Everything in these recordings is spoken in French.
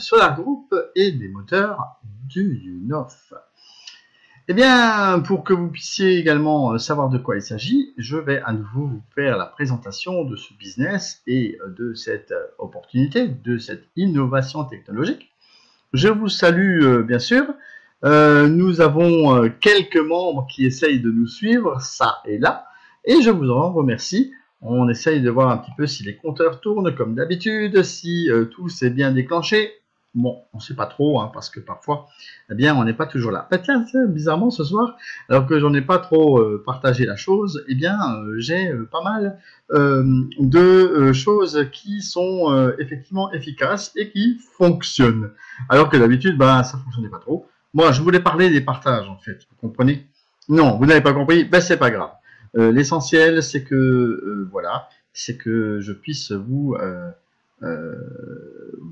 Solar Group et des moteurs du UNOF. Eh bien, pour que vous puissiez également savoir de quoi il s'agit, je vais à nouveau vous faire la présentation de ce business et de cette opportunité, de cette innovation technologique. Je vous salue bien sûr. nous avons quelques membres qui essayent de nous suivre, ça et là, et je vous en remercie. On essaye de voir un petit peu si les compteurs tournent comme d'habitude, si euh, tout s'est bien déclenché. Bon, on ne sait pas trop, hein, parce que parfois, eh bien, on n'est pas toujours là. Bah, tiens, bizarrement, ce soir, alors que j'en ai pas trop euh, partagé la chose, eh bien, euh, j'ai pas mal de choses qui sont effectivement efficaces et qui fonctionnent. Alors que d'habitude, bah, ça fonctionnait pas trop. Moi, je voulais parler des partages, en fait, vous comprenez? Non, vous n'avez pas compris, ben c'est pas grave. Euh, l'essentiel, c'est que euh, voilà, c'est que je puisse vous euh,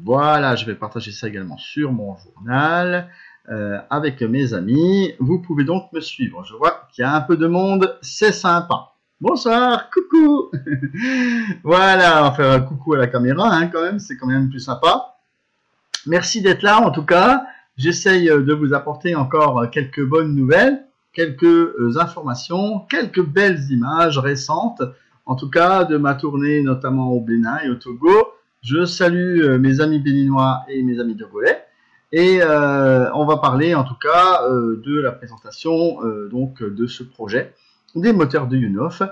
voilà, je vais partager ça également sur mon journal avec mes amis. Vous pouvez donc me suivre. Je vois qu'il y a un peu de monde, c'est sympa. Bonsoir, coucou Voilà, on va faire un coucou à la caméra, hein, quand même, c'est quand même plus sympa. Merci d'être là, en tout cas. J'essaye de vous apporter encore quelques bonnes nouvelles quelques euh, informations, quelques belles images récentes, en tout cas de ma tournée notamment au Bénin et au Togo. Je salue euh, mes amis béninois et mes amis togolais. Et euh, on va parler en tout cas de la présentation donc de ce projet des moteurs de UNOF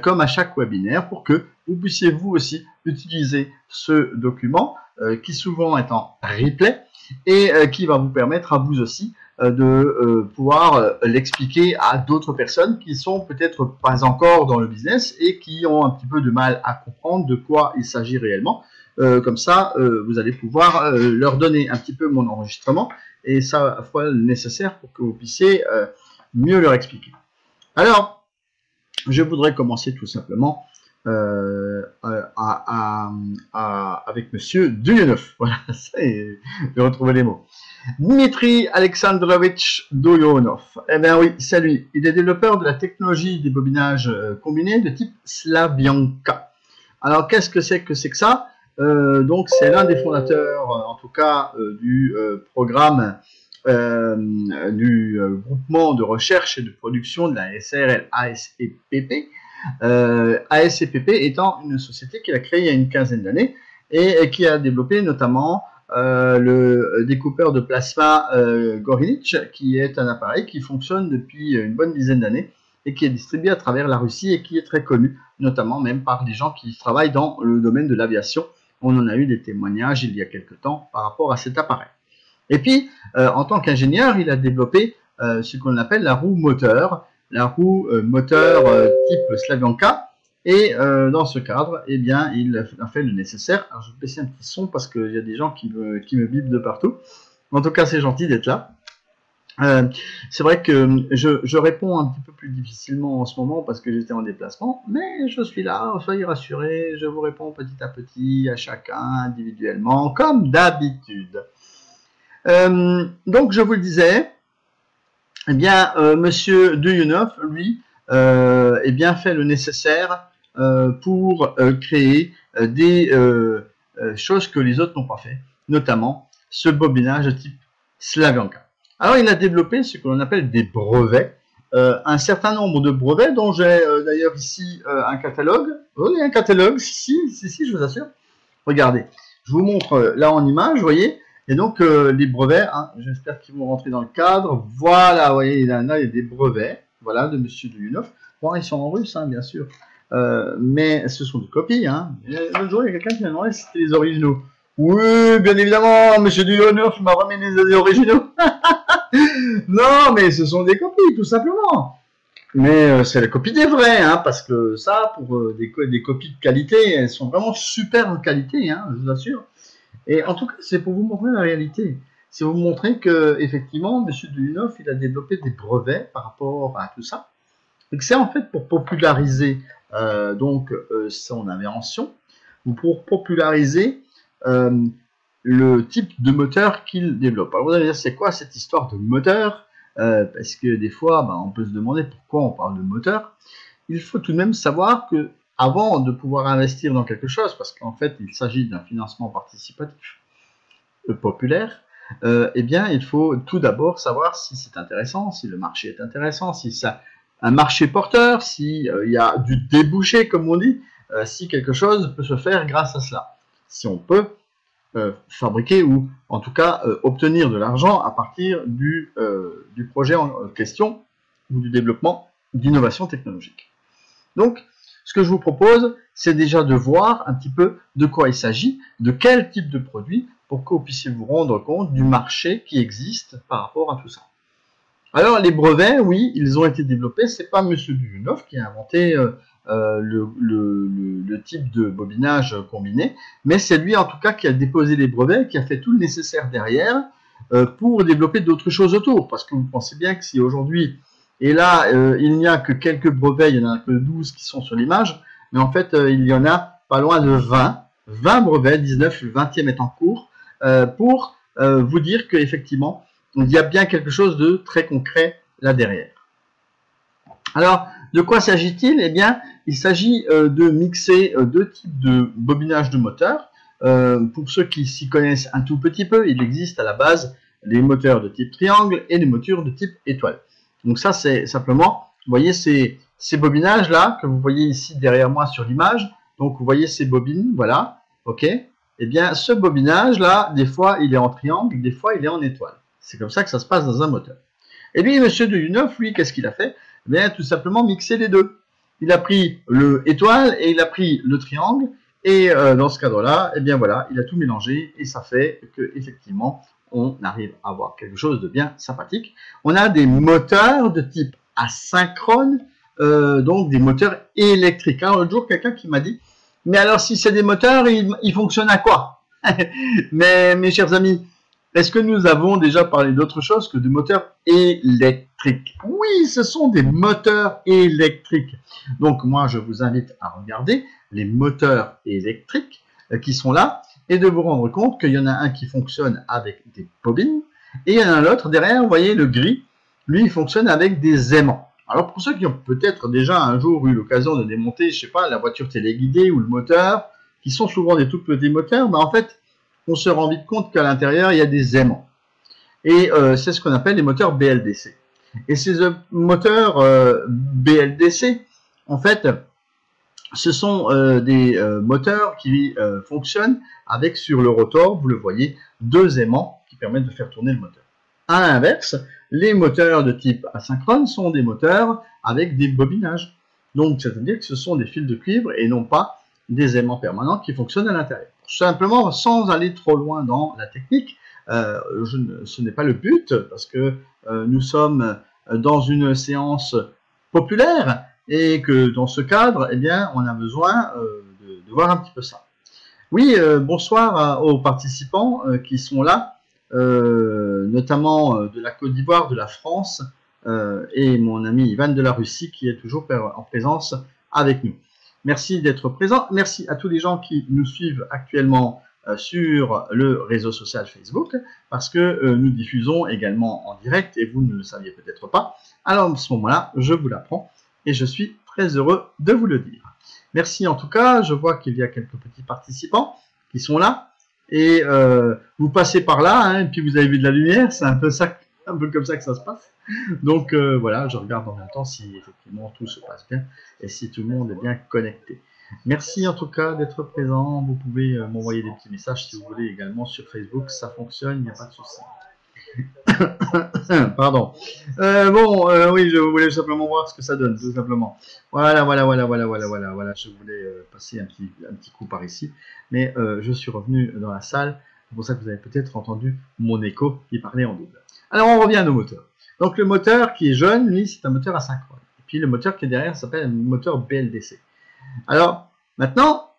comme à chaque webinaire pour que vous puissiez vous aussi utiliser ce document qui souvent est en replay et qui va vous permettre à vous aussi euh, de euh, pouvoir euh, l'expliquer à d'autres personnes qui sont peut-être pas encore dans le business et qui ont un petit peu de mal à comprendre de quoi il s'agit réellement. Comme ça, vous allez pouvoir leur donner un petit peu mon enregistrement et ça fera le nécessaire pour que vous puissiez mieux leur expliquer. Alors, je voudrais commencer tout simplement avec Monsieur Duyenov. Voilà, j'ai retrouvé les mots. Dmitri Alexandrovich Doyonov. Eh bien oui, c'est lui. Il est développeur de la technologie des bobinages euh, combinés de type Slavyanka. Alors qu'est-ce que c'est que c'est que ça? Euh, Donc c'est l'un des fondateurs, euh, en tout cas, du programme du groupement de recherche et de production de la SRL ASEPP. ASEPP étant une société qu'il a créée il y a une quinzaine d'années et qui a développé notamment euh, le découpeur de plasma euh, qui est un appareil qui fonctionne depuis une bonne dizaine d'années et qui est distribué à travers la Russie et qui est très connu, notamment même par des gens qui travaillent dans le domaine de l'aviation. On en a eu des témoignages il y a quelque temps par rapport à cet appareil. Et puis, euh, en tant qu'ingénieur, il a développé euh, ce qu'on appelle la roue moteur, la roue moteur type Slavyanka, et euh, dans ce cadre, eh bien, il a fait le nécessaire. Alors, je vais baisser un petit son parce qu'il y a des gens qui me, qui me bipent de partout. En tout cas, c'est gentil d'être là. Euh, c'est vrai que je, je, réponds un petit peu plus difficilement en ce moment parce que j'étais en déplacement, mais je suis là, soyez rassurés, je vous réponds petit à petit à chacun individuellement, comme d'habitude. Euh, donc, je vous le disais, eh bien, Monsieur Duyunov, lui, eh bien, fait le nécessaire euh, pour euh, créer euh, des choses que les autres n'ont pas fait, notamment ce bobinage type Slavyanka. Alors il a développé ce que l'on appelle des brevets, un certain nombre de brevets dont j'ai d'ailleurs ici un catalogue. Oui, un catalogue, si, si, si, je vous assure. Regardez, je vous montre là en image, vous voyez, et donc les brevets, hein, j'espère qu'ils vont rentrer dans le cadre. Voilà, vous voyez, il y a, a des brevets, voilà, de Monsieur Duyunov. Bon, ils sont en russe, hein, bien sûr. Euh, mais ce sont des copies. Hein. L'autre jour, il y a quelqu'un qui m'a demandé c'était les originaux. Oui, bien évidemment, monsieur Duyonov m'a remis les originaux. non, mais ce sont des copies, tout simplement. Mais euh, c'est la copie des vrais, hein, parce que ça, pour euh, des, copies de qualité, elles sont vraiment super en qualité, hein, je vous assure. Et en tout cas, c'est pour vous montrer la réalité. C'est vous montrer que, effectivement, monsieur Duyunov, il a développé des brevets par rapport à tout ça. Et c'est en fait pour populariser euh, donc son invention, ou pour populariser le type de moteur qu'il développe. Alors vous allez dire, c'est quoi cette histoire de moteur? Parce que des fois, ben, on peut se demander pourquoi on parle de moteur. Il faut tout de même savoir que avant de pouvoir investir dans quelque chose, parce qu'en fait il s'agit d'un financement participatif, populaire, eh bien, il faut tout d'abord savoir si c'est intéressant, si le marché est intéressant, si ça un marché porteur, s'il y a du débouché, comme on dit, si quelque chose peut se faire grâce à cela. Si on peut fabriquer ou en tout cas obtenir de l'argent à partir du, du projet en question ou du développement d'innovation technologique. Donc, ce que je vous propose, c'est déjà de voir un petit peu de quoi il s'agit, de quel type de produit, pour que vous puissiez vous rendre compte du marché qui existe par rapport à tout ça. Alors, les brevets, oui, ils ont été développés. C'est pas Monsieur Duyunov qui a inventé euh, le, type de bobinage combiné, mais c'est lui en tout cas qui a déposé les brevets, qui a fait tout le nécessaire derrière euh, pour développer d'autres choses autour. Parce que vous pensez bien que si aujourd'hui et là, euh, il n'y a que quelques brevets, il n'y en a que 12 qui sont sur l'image, mais en fait, il y en a pas loin de 20, 20 brevets, 19, le 20e est en cours, pour vous dire qu'effectivement, il y a bien quelque chose de très concret là derrière. Alors, de quoi s'agit-il? Eh bien, il s'agit de mixer deux types de bobinage de moteur. pour ceux qui s'y connaissent un tout petit peu, il existe à la base les moteurs de type triangle et les moteurs de type étoile. Donc ça, c'est simplement, vous voyez ces, bobinages-là que vous voyez ici derrière moi sur l'image. Donc vous voyez ces bobines, voilà, ok? Eh bien, ce bobinage-là, des fois, il est en triangle, des fois, il est en étoile. C'est comme ça que ça se passe dans un moteur. Et lui, monsieur de lui, qu'est-ce qu'il a fait? Bien, tout simplement mixer les deux. Il a pris le étoile et il a pris le triangle. Et euh, dans ce cadre-là, eh bien voilà, il a tout mélangé et ça fait que effectivement, on arrive à avoir quelque chose de bien sympathique. On a des moteurs de type asynchrone, euh, donc des moteurs électriques. Alors, l'autre jour, quelqu'un qui m'a dit, mais alors si c'est des moteurs, ils, fonctionnent à quoi Mais mes chers amis, est-ce que nous avons déjà parlé d'autre chose que de moteurs électriques Oui, ce sont des moteurs électriques. Donc moi, je vous invite à regarder les moteurs électriques euh, qui sont là et de vous rendre compte qu'il y en a un qui fonctionne avec des bobines et il y en a un autre derrière, vous voyez le gris, lui il fonctionne avec des aimants. Alors pour ceux qui ont peut-être déjà un jour eu l'occasion de démonter, je sais pas, la voiture téléguidée ou le moteur, qui sont souvent des tout petits moteurs, ben en fait on se rend vite compte qu'à l'intérieur il y a des aimants. Et euh, c'est ce qu'on appelle les moteurs BLDC. Et ces euh, moteurs euh, BLDC, en fait, ce sont des moteurs qui fonctionnent avec sur le rotor, vous le voyez, deux aimants qui permettent de faire tourner le moteur. À l'inverse, les moteurs de type asynchrone sont des moteurs avec des bobinages. Donc, c'est-à-dire que ce sont des fils de cuivre et non pas des aimants permanents qui fonctionnent à l'intérieur. Simplement, sans aller trop loin dans la technique, ce n'est pas le but parce que nous sommes dans une séance populaire et que dans ce cadre, eh bien, on a besoin euh, de, voir un petit peu ça. Oui, euh, bonsoir aux participants euh, qui sont là, notamment de la Côte d'Ivoire, de la France, et mon ami Ivan de la Russie qui est toujours en présence avec nous. Merci d'être présent. Merci à tous les gens qui nous suivent actuellement sur le réseau social Facebook, parce que nous diffusons également en direct, et vous ne le saviez peut-être pas. Alors, à ce moment-là, je vous l'apprends et je suis très heureux de vous le dire. Merci en tout cas, je vois qu'il y a quelques petits participants qui sont là et euh, vous passez par là hein, et puis vous avez vu de la lumière, c'est un peu ça, un peu comme ça que ça se passe. Donc euh, voilà, je regarde en même temps si effectivement tout se passe bien et si tout le monde est bien connecté. Merci en tout cas d'être présent. Vous pouvez euh, m'envoyer des petits messages si vous voulez également sur Facebook. Ça fonctionne, il n'y a pas de souci. Pardon. Euh, bon, oui, je voulais simplement voir ce que ça donne, tout simplement. Voilà, voilà, voilà, voilà, voilà, voilà, voilà. Je voulais passer un petit, un petit coup par ici, mais je suis revenu dans la salle. C'est pour ça que vous avez peut-être entendu mon écho qui parlait en double. Alors, on revient à nos moteurs. Donc, le moteur qui est jaune, lui, c'est un moteur asynchrone. Et puis, le moteur qui est derrière s'appelle un moteur BLDC. Alors, maintenant,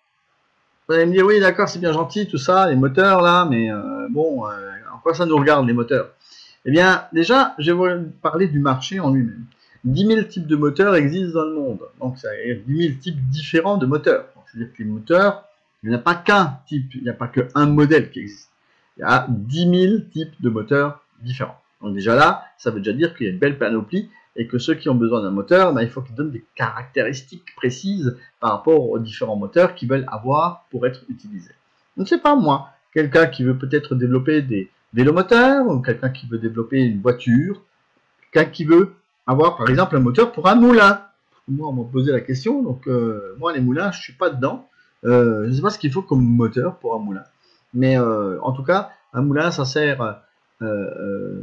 vous allez me dire, oui, d'accord, c'est bien gentil, tout ça, les moteurs, là, mais bon, quoi ça nous regarde les moteurs? Eh bien, déjà, je vais vous parler du marché en lui-même. 10 000 types de moteurs existent dans le monde. Donc, ça veut dire 10 000 types différents de moteurs. C'est-à-dire que les moteurs, il n'y a pas qu'un type, il n'y a pas qu'un modèle qui existe. Il y a 10 000 types de moteurs différents. Donc déjà là, ça veut déjà dire qu'il y a une belle panoplie et que ceux qui ont besoin d'un moteur, ben, il faut qu'ils donnent des caractéristiques précises par rapport aux différents moteurs qu'ils veulent avoir pour être utilisés. Donc c'est pas moi quelqu'un qui veut peut-être développer des vélomoteurs, ou quelqu'un qui veut développer une voiture, quelqu'un qui veut avoir par exemple un moteur pour un moulin. Moi, on m'a posé la question, donc euh, moi les moulins, je suis pas dedans. Euh, je ne sais pas ce qu'il faut comme moteur pour un moulin. Mais euh, en tout cas, un moulin, ça sert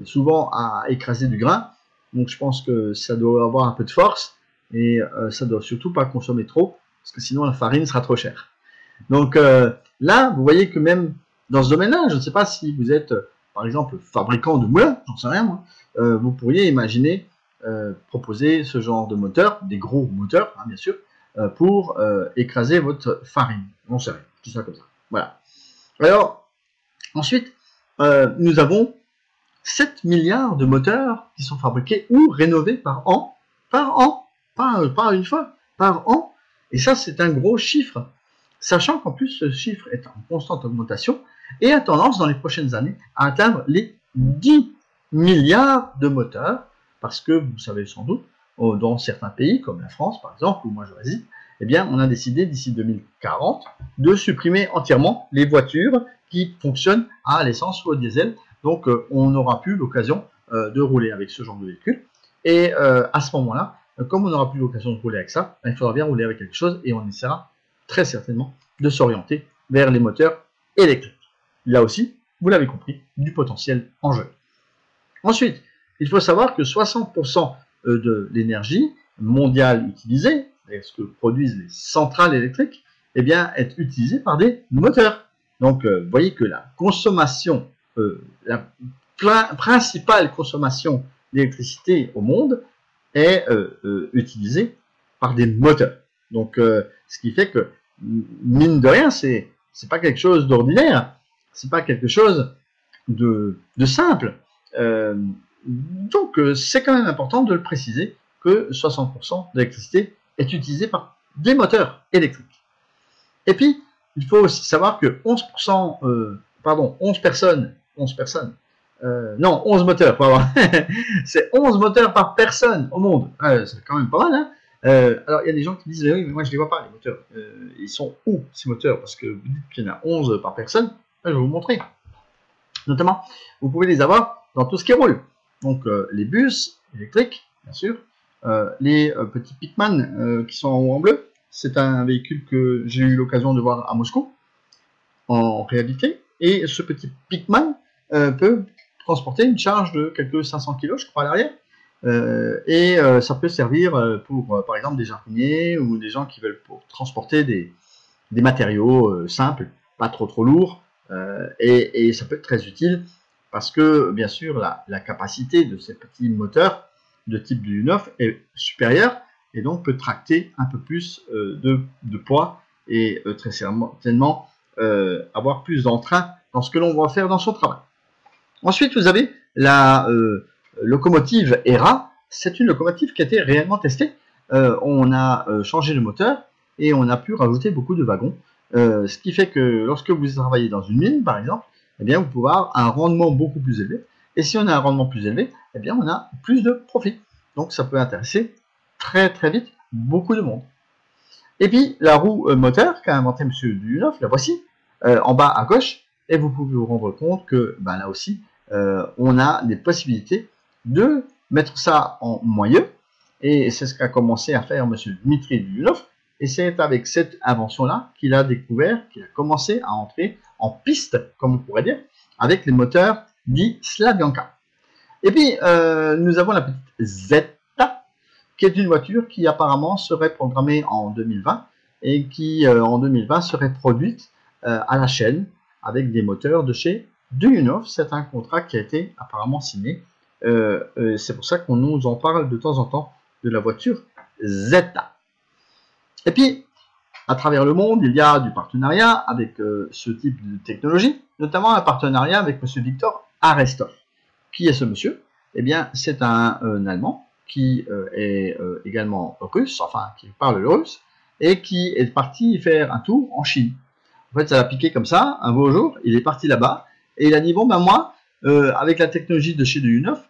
souvent à écraser du grain. Donc je pense que ça doit avoir un peu de force et ça doit surtout pas consommer trop parce que sinon la farine sera trop chère. Donc là, vous voyez que même dans ce domaine-là, je ne sais pas si vous êtes par exemple fabricant de moulins, j'en sais rien moi, vous pourriez imaginer proposer ce genre de moteur, des gros moteurs hein, bien sûr, euh, pour euh, écraser votre farine. On sait rien, tout ça comme ça. Voilà. Alors, ensuite, euh, nous avons 7 milliards de moteurs qui sont fabriqués ou rénovés par an, par an, pas, une fois, par an. Et ça, c'est un gros chiffre. Sachant qu'en plus, ce chiffre est en constante augmentation et a tendance dans les prochaines années à atteindre les 10 milliards de moteurs. Parce que, vous savez sans doute, dans certains pays, comme la France par exemple, où moi je réside, eh bien, on a décidé d'ici 2040 de supprimer entièrement les voitures qui fonctionnent à l'essence ou au diesel. Donc, euh, on n'aura plus l'occasion euh, de rouler avec ce genre de véhicule. Et euh, à ce moment-là, comme on n'aura plus l'occasion de rouler avec ça, ben, il faudra bien rouler avec quelque chose et on essaiera très certainement de s'orienter vers les moteurs électriques. Là aussi, vous l'avez compris, du potentiel en jeu. Ensuite, il faut savoir que 60% euh, de l'énergie mondiale utilisée, ce que produisent les centrales électriques, eh bien, est utilisée par des moteurs. Donc, vous voyez que la consommation, euh, la principale consommation d'électricité au monde est utilisée par des moteurs. Donc, ce qui fait que, mine de rien, c'est c'est pas quelque chose d'ordinaire, c'est pas quelque chose de, simple donc, euh, c'est quand même important de le préciser que 60% de l'électricité est utilisée par des moteurs électriques. Et puis, il faut aussi savoir que 11%, euh, pardon, 11 personnes, 11 personnes, euh, non, 11 moteurs, pardon, c'est 11 moteurs par personne au monde. c'est quand même pas mal, hein alors, il y a des gens qui disent, oui, mais moi je les vois pas, les moteurs. ils sont où, ces moteurs? Parce que vous dites qu'il y en a 11 par personne. je vais vous montrer. Notamment, vous pouvez les avoir dans tout ce qui roule donc euh, les bus électriques, bien sûr, euh, les euh, petits Pikman qui sont en haut en bleu, c'est un véhicule que j'ai eu l'occasion de voir à Moscou, en réalité, et ce petit Pikman peut transporter une charge de quelques 500 kg, je crois, à l'arrière, et ça peut servir pour, par exemple, des jardiniers ou des gens qui veulent transporter des, matériaux simples, pas trop trop lourds, et, ça peut être très utile parce que bien sûr la, capacité de ces petits moteurs de type du 9 est supérieure et donc peut tracter un peu plus euh, de, poids et euh, très certainement euh, avoir plus d'entrain dans ce que l'on va faire dans son travail. Ensuite, vous avez la locomotive ERA. C'est une locomotive qui a été réellement testée. on a changé le moteur et on a pu rajouter beaucoup de wagons. ce qui fait que lorsque vous travaillez dans une mine, par exemple, eh bien, vous pouvez avoir un rendement beaucoup plus élevé. Et si on a un rendement plus élevé, eh bien, on a plus de profit. Donc, ça peut intéresser très très vite beaucoup de monde. Et puis, la roue euh, moteur qu'a inventé M. Dunoff, la voici, euh, en bas à gauche, et vous pouvez vous rendre compte que ben, là aussi, euh, on a des possibilités de mettre ça en moyeu, et c'est ce qu'a commencé à faire M. Dmitri Duyunov, et c'est avec cette invention-là qu'il a découvert, qu'il a commencé à entrer en piste, comme on pourrait dire, avec les moteurs dits Slavianka. Et puis, euh, nous avons la petite Zeta, qui est une voiture qui apparemment serait programmée en 2020 et qui, euh, en 2020, serait produite à la chaîne avec des moteurs de chez Duyunov. C'est un contrat qui a été apparemment signé. C'est pour ça qu'on nous en parle de temps en temps de la voiture Zeta. Et puis, à travers le monde, il y a du partenariat avec euh, ce type de technologie, notamment un partenariat avec M. Victor Arestov. Qui est ce monsieur? Eh bien, c'est un, Allemand qui euh, est euh, également russe, enfin, qui parle le russe, et qui est parti faire un tour en Chine. En fait, ça l'a piqué comme ça, un beau jour, il est parti là-bas, et il a dit, bon, ben moi, avec la technologie de chez Duyunov,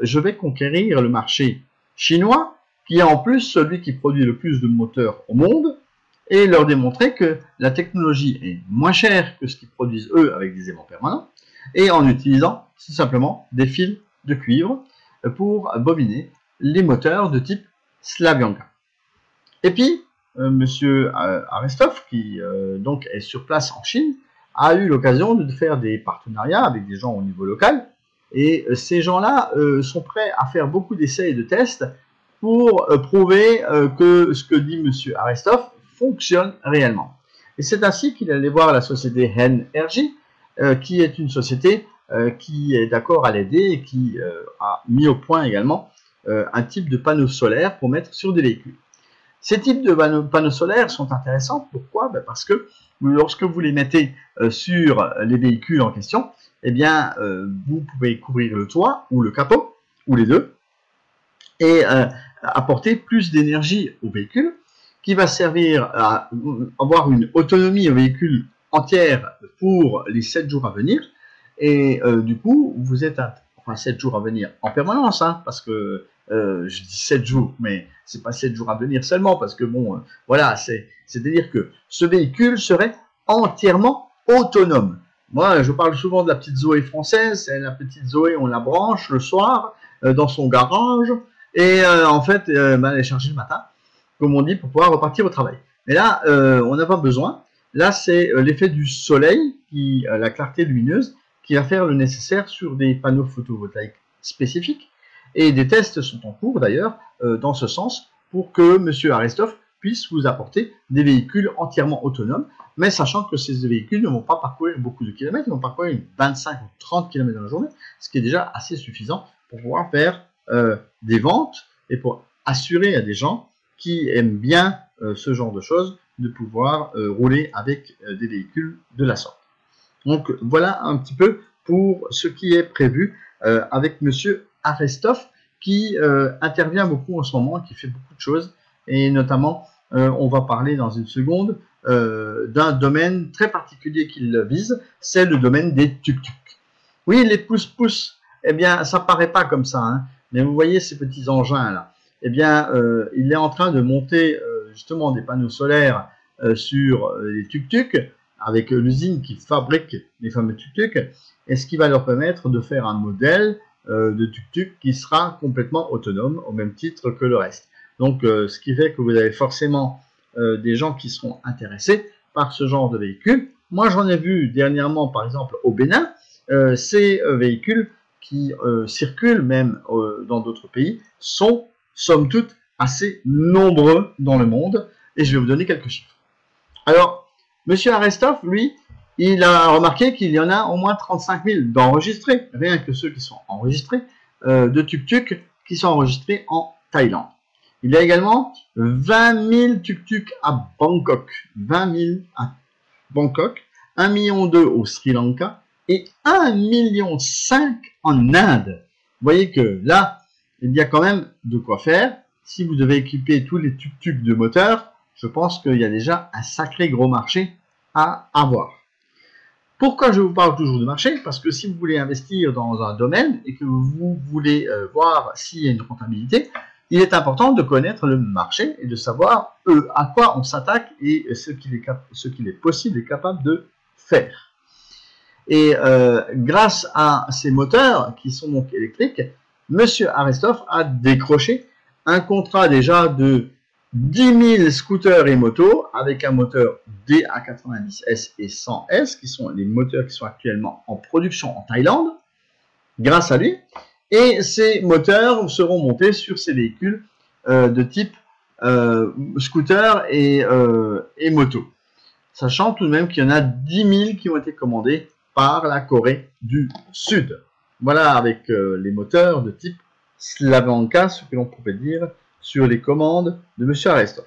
je vais conquérir le marché chinois, qui est en plus celui qui produit le plus de moteurs au monde, et leur démontrer que la technologie est moins chère que ce qu'ils produisent eux avec des aimants permanents, et en utilisant tout simplement des fils de cuivre pour bobiner les moteurs de type Slavyanka. Et puis, euh, Monsieur euh, Aristov, qui euh, donc est sur place en Chine, a eu l'occasion de faire des partenariats avec des gens au niveau local. Et ces gens-là sont prêts à faire beaucoup d'essais et de tests pour prouver que ce que dit Monsieur Aristov fonctionne réellement. Et c'est ainsi qu'il allait voir la société Energy, qui est une société qui est d'accord à l'aider et qui a mis au point également un type de panneau solaire pour mettre sur des véhicules. Ces types de panneaux, solaires sont intéressants. Pourquoi? Ben, Parce que lorsque vous les mettez euh, sur les véhicules en question, eh bien, euh, vous pouvez couvrir le toit ou le capot, ou les deux, et euh, apporter plus d'énergie au véhicule, qui va servir à avoir une autonomie au véhicule entière pour les 7 jours à venir. Et du coup, vous êtes à enfin 7 jours à venir en permanence, hein, parce que euh, je dis 7 jours, mais c'est pas 7 jours à venir seulement, parce que bon, euh, voilà, c'est-à-dire que ce véhicule serait entièrement autonome. Moi, je parle souvent de la petite Zoé française, la petite Zoé, on la branche le soir euh, dans son garage, et en fait, bah, elle est chargée le matin, comme on dit, pour pouvoir repartir au travail. Mais là, on n'a pas besoin. Là, c'est l'effet du soleil, qui, la clarté lumineuse, qui va faire le nécessaire sur des panneaux photovoltaïques spécifiques et des tests sont en cours d'ailleurs euh, dans ce sens pour que M. Aristov puisse vous apporter des véhicules entièrement autonomes, mais sachant que ces véhicules ne vont pas parcourir beaucoup de kilomètres, ils vont parcourir 25 ou 30 km dans la journée, ce qui est déjà assez suffisant pour pouvoir faire euh, des ventes et pour assurer à des gens qui aiment bien euh, ce genre de choses de pouvoir rouler avec des véhicules de la sorte. Donc voilà un petit peu pour ce qui est prévu avec Monsieur Arestov, qui euh, intervient beaucoup en ce moment, qui fait beaucoup de choses, et notamment, euh, on va parler dans une seconde euh, d'un domaine très particulier qu'il vise, c'est le domaine des tuk-tuk. Oui, les pouces-pouces, eh bien, ça paraît pas comme ça, hein, mais vous voyez ces petits engins là, eh bien, il est en train de monter justement des panneaux solaires sur les tuk-tuk, avec l'usine qui fabrique les fameux tuk-tuk, et ce qui va leur permettre de faire un modèle de tuk-tuk qui sera complètement autonome au même titre que le reste. Donc, euh, ce qui fait que vous avez forcément euh, des gens qui seront intéressés par ce genre de véhicule. Moi, j'en ai vu dernièrement, par exemple, au Bénin, ces véhicules qui circulent même dans d'autres pays sont, somme toute, assez nombreux dans le monde. Et je vais vous donner quelques chiffres. Alors, Monsieur Arestov, lui, il a remarqué qu'il y en a au moins 35 000 d'enregistrés, rien que ceux qui sont enregistrés, euh, de tuk-tuk qui sont enregistrés en Thaïlande. Il y a également 20 000 tuk-tuk à Bangkok, 20 000 à Bangkok, 1 million au Sri Lanka et 1 million en Inde. Vous voyez que là, il y a quand même de quoi faire. Si vous devez équiper tous les tuk-tuk de moteur, je pense qu'il y a déjà un sacré gros marché à avoir. Pourquoi je vous parle toujours de marché? Parce que si vous voulez investir dans un domaine et que vous voulez euh, voir s'il y a une rentabilité, il est important de connaître le marché et de savoir euh, à quoi on s'attaque et ce qu'il est, possible et capable de faire. Et euh, grâce à ces moteurs qui sont donc électriques, Monsieur Aristov a décroché un contrat déjà de 10 000 scooters et motos avec un moteur DA90S et 100S, qui sont les moteurs qui sont actuellement en production en Thaïlande, grâce à lui. Et ces moteurs seront montés sur ces véhicules euh, de type euh, scooter et, euh, et moto. Sachant tout de même qu'il y en a 10 000 qui ont été commandés par la Corée du Sud. Voilà avec les moteurs de type Slavanka, ce que l'on pourrait dire sur les commandes de M. Arestov.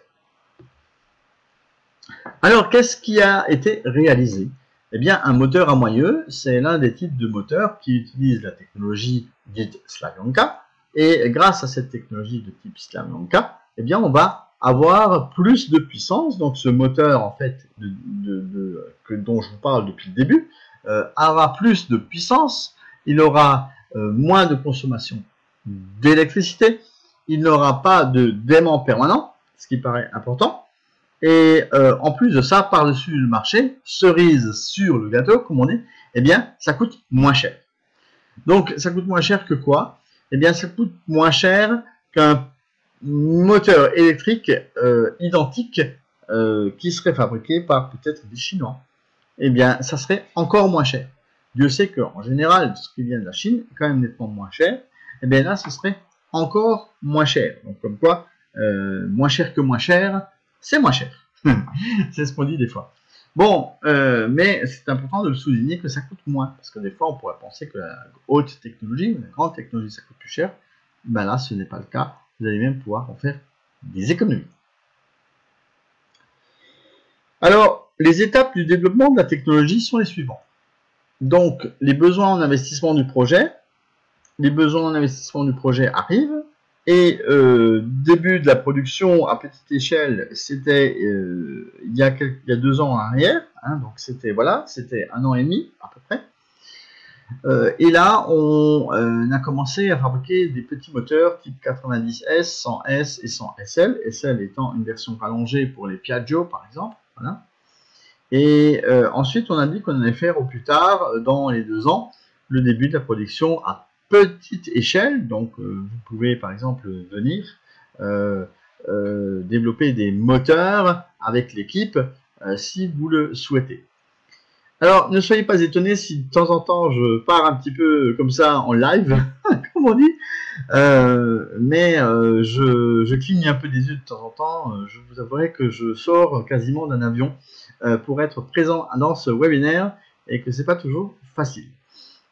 Alors, qu'est-ce qui a été réalisé? Eh bien, un moteur à moyeu, c'est l'un des types de moteurs qui utilise la technologie dite Slavyanka. Et grâce à cette technologie de type Slavyanka, eh bien, on va avoir plus de puissance. Donc, ce moteur, en fait, que, dont je vous parle depuis le début, euh, aura plus de puissance. Il aura euh, moins de consommation d'électricité il n'aura pas de dément permanent, ce qui paraît important, Et euh, en plus de ça, par-dessus le marché, cerise sur le gâteau, comme on dit, eh bien, ça coûte moins cher. Donc, ça coûte moins cher que quoi? Eh bien, ça coûte moins cher qu'un moteur électrique euh, identique euh, qui serait fabriqué par peut-être des Chinois. Eh bien, ça serait encore moins cher. Dieu sait qu'en général, ce qui vient de la Chine est quand même nettement moins cher. Eh bien là, ce serait encore moins cher. Donc, comme quoi, moins cher que moins cher, c'est moins cher. c'est ce qu'on dit des fois. Bon, euh, mais c'est important de le souligner que ça coûte moins, parce que des fois on pourrait penser que la haute technologie, la grande technologie, ça coûte plus cher. Ben là, ce n'est pas le cas. Vous allez même pouvoir en faire des économies. Alors, les étapes du développement de la technologie sont les suivantes. Donc, les besoins en investissement du projet, les besoins en investissement du projet arrivent, et euh, début de la production à petite échelle, c'était euh, il, y a deux ans en arrière, hein, donc c'était voilà, c'était un an et demi à peu près. Euh, et là, on a commencé à fabriquer des petits moteurs type 90S, 100S et 100SL, SL étant une version rallongée pour les Piaggio par exemple. Et ensuite, on a dit qu'on allait faire au plus tard, dans les deux ans, le début de la production à petite échelle. Donc, euh, vous pouvez par exemple venir euh, euh, développer des moteurs avec l'équipe si vous le souhaitez. Alors, ne soyez pas étonnés si de temps en temps je pars un petit peu comme ça en live, comme on dit, mais je, je, cligne un peu des yeux de temps en temps. je vous avouerai que je sors quasiment d'un avion pour être présent dans ce webinaire et que c'est pas toujours facile.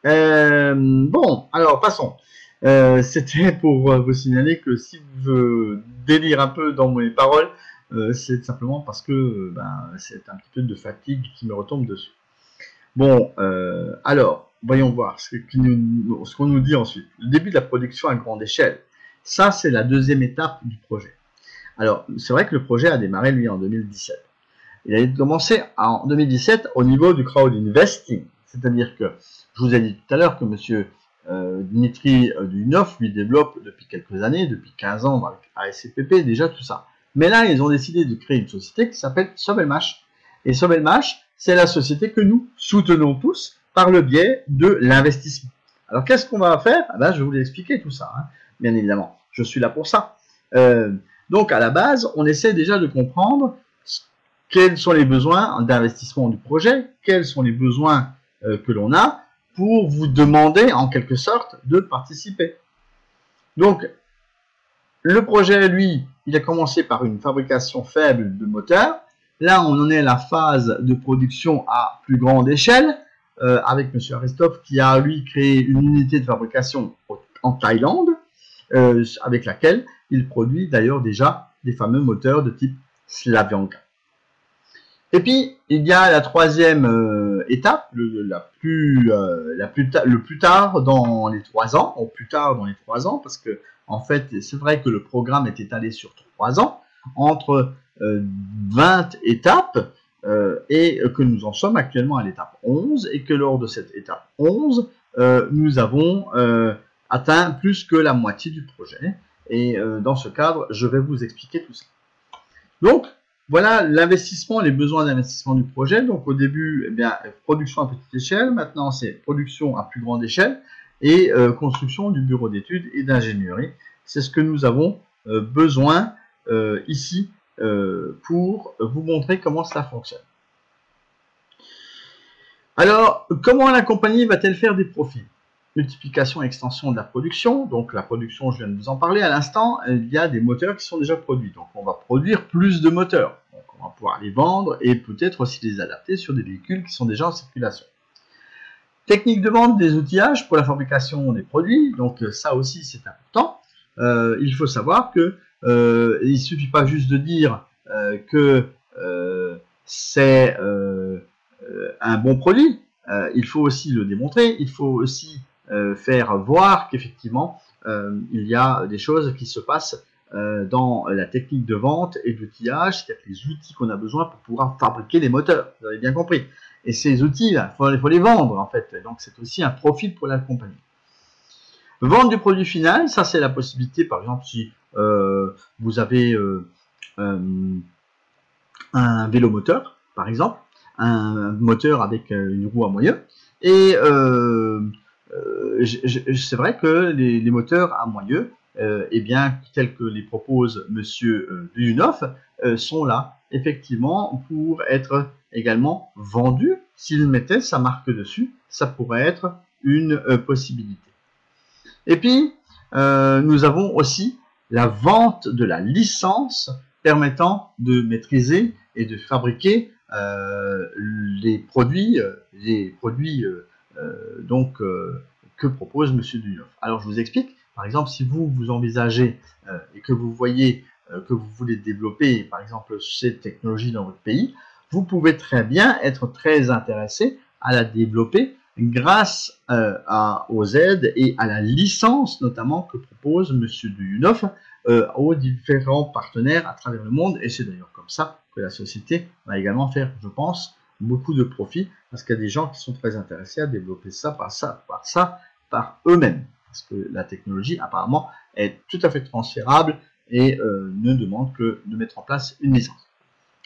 Euh, bon, alors passons. Euh, c'était pour euh, vous signaler que si je délire un peu dans mes paroles, c'est simplement parce que ben, c'est un petit peu de fatigue qui me retombe dessus. Bon, alors, voyons voir ce qu'on nous dit ensuite. Le début de la production à grande échelle. Ça, c'est la deuxième étape du projet. Alors, c'est vrai que le projet a démarré, lui, en 2017. Il a commencé en 2017 au niveau du crowd investing. C'est-à-dire que je vous ai dit tout à l'heure que M. Euh, Dimitri euh, Dunov lui développe depuis quelques années, depuis 15 ans avec ASCPP, déjà tout ça. Mais là, ils ont décidé de créer une société qui s'appelle Sobelmash. Et Sobelmash, c'est la société que nous soutenons tous par le biais de l'investissement. Alors, qu'est-ce qu'on va faire? Ah ben, Je vais vous l'expliquer tout ça, hein, bien évidemment. Je suis là pour ça. Euh, donc, à la base, on essaie déjà de comprendre quels sont les besoins d'investissement du projet, quels sont les besoins que l'on a, pour vous demander en quelque sorte de participer. Donc, le projet, lui, il a commencé par une fabrication faible de moteurs. Là, on en est à la phase de production à plus grande échelle, euh, avec M. Aristov qui a, lui, créé une unité de fabrication en Thaïlande, euh, avec laquelle il produit d'ailleurs déjà des fameux moteurs de type Slavyanka. Et puis, il y a la troisième euh, étape, le, la plus, euh, le plus tard dans les trois ans, au plus tard dans les trois ans, parce que en fait, c'est vrai que le programme est étalé sur trois ans, entre 20 euh, étapes, et que nous en sommes actuellement à l'étape 11, et que lors de cette étape 11, nous avons atteint plus que la moitié du projet. Et dans ce cadre, je vais vous expliquer tout ça. Donc, voilà l'investissement, les besoins d'investissement du projet. Donc au début, eh bien, production à petite échelle. Maintenant, c'est production à plus grande échelle et euh, construction du bureau d'études et d'ingénierie. C'est ce que nous avons euh, besoin euh, ici pour vous montrer comment cela fonctionne. Alors, comment la compagnie va-t-elle faire des profits? Multiplication et extension de la production. Donc la production, je viens de vous en parler à l'instant, il y a des moteurs qui sont déjà produits. Donc on va produire plus de moteurs. Donc on va pouvoir les vendre et peut-être aussi les adapter sur des véhicules qui sont déjà en circulation. Technique de vente des outillages pour la fabrication des produits. Donc ça aussi c'est important. Euh, il faut savoir que euh, il suffit pas juste de dire euh, que euh, c'est un bon produit. il faut aussi le démontrer. Il faut aussi faire voir qu'effectivement, euh, il y a des choses qui se passent euh, dans la technique de vente et d'outillage, c'est-à-dire les outils qu'on a besoin pour pouvoir fabriquer les moteurs. Vous avez bien compris. Et ces outils, il faut, les vendre en fait. Donc c'est aussi un profit pour la compagnie. Vente du produit final, ça c'est la possibilité, par exemple, si vous avez un vélo moteur, par exemple, un moteur avec une roue à moyeu. Et c'est vrai que les, moteurs à moyeu, eh bien, tels que les propose Monsieur Duyunov, sont là effectivement pour être également vendu. S'il mettait sa marque dessus, ça pourrait être une possibilité. Et puis, euh, nous avons aussi la vente de la licence permettant de maîtriser et de fabriquer euh, les produits, les produits euh, donc que propose Monsieur Dunoff. Alors je vous explique. Par exemple, si vous vous envisagez et que vous voyez que vous voulez développer, par exemple, cette technologie dans votre pays, vous pouvez très bien être très intéressé à la développer grâce euh, aux aides et à la licence notamment que propose M. Duyunov euh, aux différents partenaires à travers le monde. Et c'est d'ailleurs comme ça que la société va également faire, je pense, beaucoup de profit parce qu'il y a des gens qui sont très intéressés à développer ça par ça, par ça, par eux-mêmes. Parce que la technologie apparemment est tout à fait transférable et euh, ne demande que de mettre en place une licence.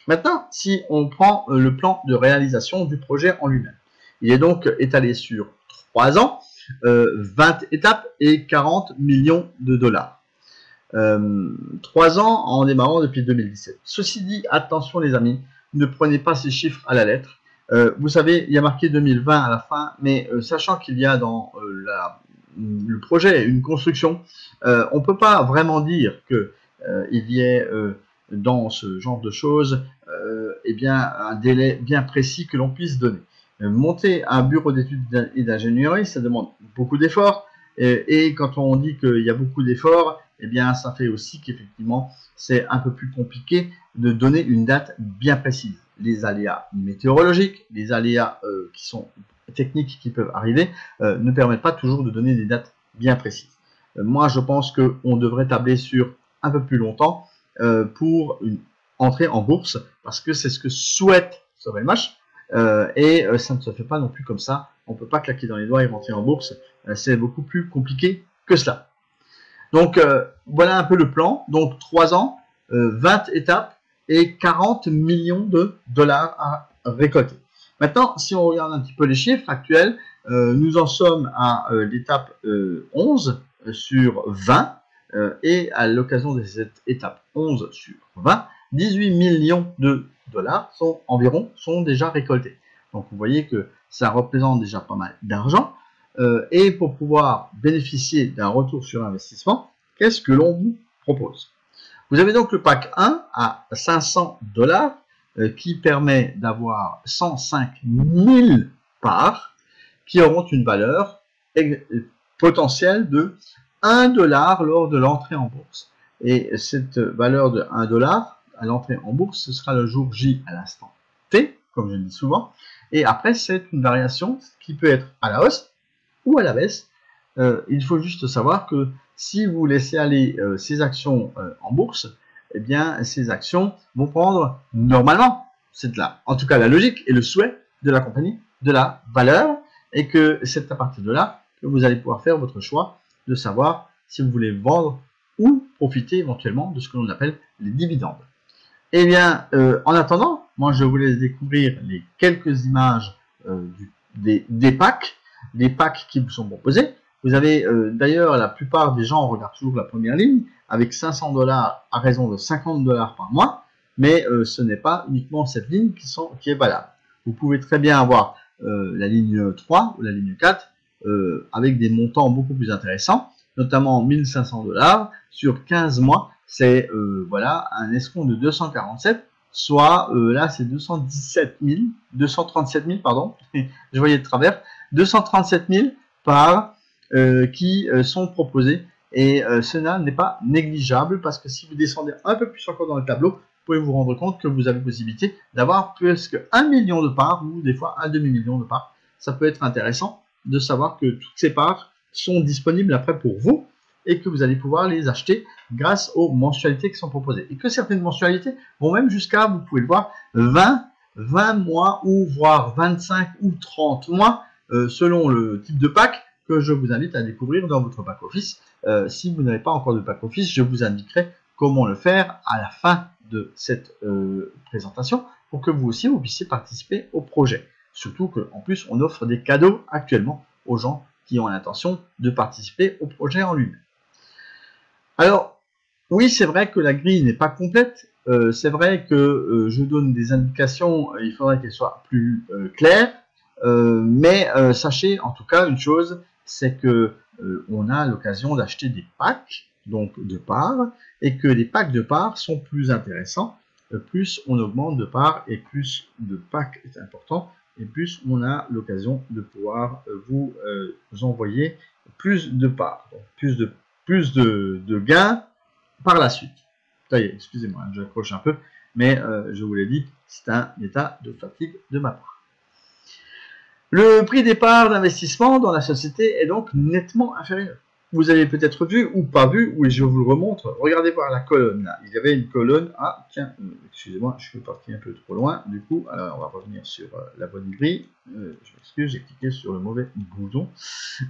Maintenant, si on prend le plan de réalisation du projet en lui-même, il est donc étalé sur 3 ans, 20 euh, étapes et 40 millions de dollars. Euh, 3 ans en démarrant depuis 2017. Ceci dit, attention les amis, ne prenez pas ces chiffres à la lettre. Euh, vous savez, il y a marqué 2020 à la fin, mais euh, sachant qu'il y a dans le projet une construction, on ne peut pas vraiment dire qu'il y ait dans ce genre de choses eh bien, un délai bien précis que l'on puisse donner. Euh, monter un bureau d'études et d'ingénierie, ça demande beaucoup d'efforts. Et, quand on dit qu'il y a beaucoup d'efforts, eh bien, ça fait aussi qu'effectivement, c'est un peu plus compliqué de donner une date bien précise. Les aléas météorologiques, les aléas euh, qui sont techniques qui peuvent arriver, euh, ne permettent pas toujours de donner des dates bien précises. moi, je pense qu'on devrait tabler sur un peu plus longtemps pour une entrée en bourse, parce que c'est ce que souhaite Sovelmash, euh, et euh, ça ne se fait pas non plus comme ça. On ne peut pas claquer dans les doigts et rentrer en bourse. Euh, c'est beaucoup plus compliqué que cela. Donc voilà un peu le plan. Donc 3 ans, 20 étapes et 40 millions de dollars à récolter. Maintenant, si on regarde un petit peu les chiffres actuels, nous en sommes à l'étape 11 sur 20 et à l'occasion de cette étape 11 sur 20, 18 millions de dollars sont environ sont déjà récoltés. Donc vous voyez que ça représente déjà pas mal d'argent. Euh, et pour pouvoir bénéficier d'un retour sur investissement, qu'est-ce que l'on vous propose? Vous avez donc le pack 1 à 500 dollars euh, qui permet d'avoir 105 000 parts qui auront une valeur potentielle de 1 dollar lors de l'entrée en bourse. Et cette valeur de 1 dollar à l'entrée en bourse, ce sera le jour J à l'instant T, comme je le dis souvent. Et après, c'est une variation qui peut être à la hausse ou à la baisse. Euh, il faut juste savoir que si vous laissez aller euh, ces actions euh, en bourse, eh bien, ces actions vont prendre normalement, c'est là, en tout cas la logique et le souhait de la compagnie, de la valeur, et que c'est à partir de là que vous allez pouvoir faire votre choix de savoir si vous voulez vendre ou profiter éventuellement de ce que l'on appelle les dividendes. Eh bien, en attendant, moi je vous laisse découvrir les quelques images euh, des, packs, des packs qui vous sont proposés. Vous avez euh, d'ailleurs, la plupart des gens regardent toujours la première ligne avec 500 dollars à raison de 50 dollars par mois, mais ce n'est pas uniquement cette ligne qui, est valable. Vous pouvez très bien avoir la ligne 3 ou la ligne 4 avec des montants beaucoup plus intéressants, notamment 1500 dollars sur 15 mois c'est euh, voilà un escompte de 247, soit euh, là c'est 217 000, 237 000 pardon, je voyais de travers, 237 000 par euh, qui sont proposés et cela n'est pas négligeable parce que si vous descendez un peu plus encore dans le tableau, vous pouvez vous rendre compte que vous avez possibilité d'avoir presque un million de parts ou des fois un demi-million de parts. Ça peut être intéressant de savoir que toutes ces parts sont disponibles après pour vous et que vous allez pouvoir les acheter grâce aux mensualités qui sont proposées. Et que certaines mensualités vont même jusqu'à, vous pouvez le voir, 20, 20 mois ou voire 25 ou 30 mois euh, selon le type de pack que je vous invite à découvrir dans votre pack office. Euh, si vous n'avez pas encore de pack office, je vous indiquerai comment le faire à la fin de cette euh, présentation pour que vous aussi vous puissiez participer au projet. Surtout qu'en plus on offre des cadeaux actuellement aux gens qui ont l'intention de participer au projet en lui-même. Alors, oui, c'est vrai que la grille n'est pas complète. Euh, c'est vrai que euh, je donne des indications, il faudrait qu'elles soient plus claires. Mais sachez en tout cas une chose, c'est que on a l'occasion d'acheter des packs donc de parts, et que les packs de parts sont plus intéressants, euh, plus on augmente de parts et plus de packs est important, et plus on a l'occasion de pouvoir euh, vous, euh, envoyer plus de parts, plus de, plus de, gains par la suite. Ça y est, excusez-moi, hein, j'accroche un peu, mais je vous l'ai dit, c'est un état de fatigue de ma part. Le prix des parts d'investissement dans la société est donc nettement inférieur. Vous avez peut-être vu ou pas vu, ou je vous le remontre, regardez voir la colonne. Là. Il y avait une colonne, ah tiens, euh, excusez-moi, je suis parti un peu trop loin, du coup, alors on va revenir sur euh, la bonne grille, euh, je m'excuse, j'ai cliqué sur le mauvais bouton,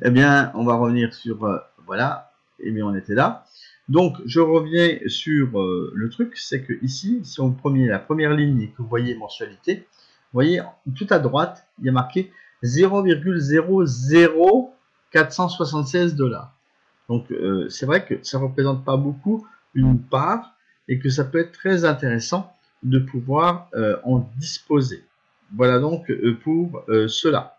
eh bien, on va revenir sur, voilà, et eh bien on était là. Donc, je reviens sur le truc, c'est que ici, si on prend la première ligne et que vous voyez mensualité, vous voyez, tout à droite, il y a marqué 0,00476 dollars. Donc euh, c'est vrai que ça ne représente pas beaucoup une part et que ça peut être très intéressant de pouvoir euh, en disposer. Voilà donc euh, pour cela.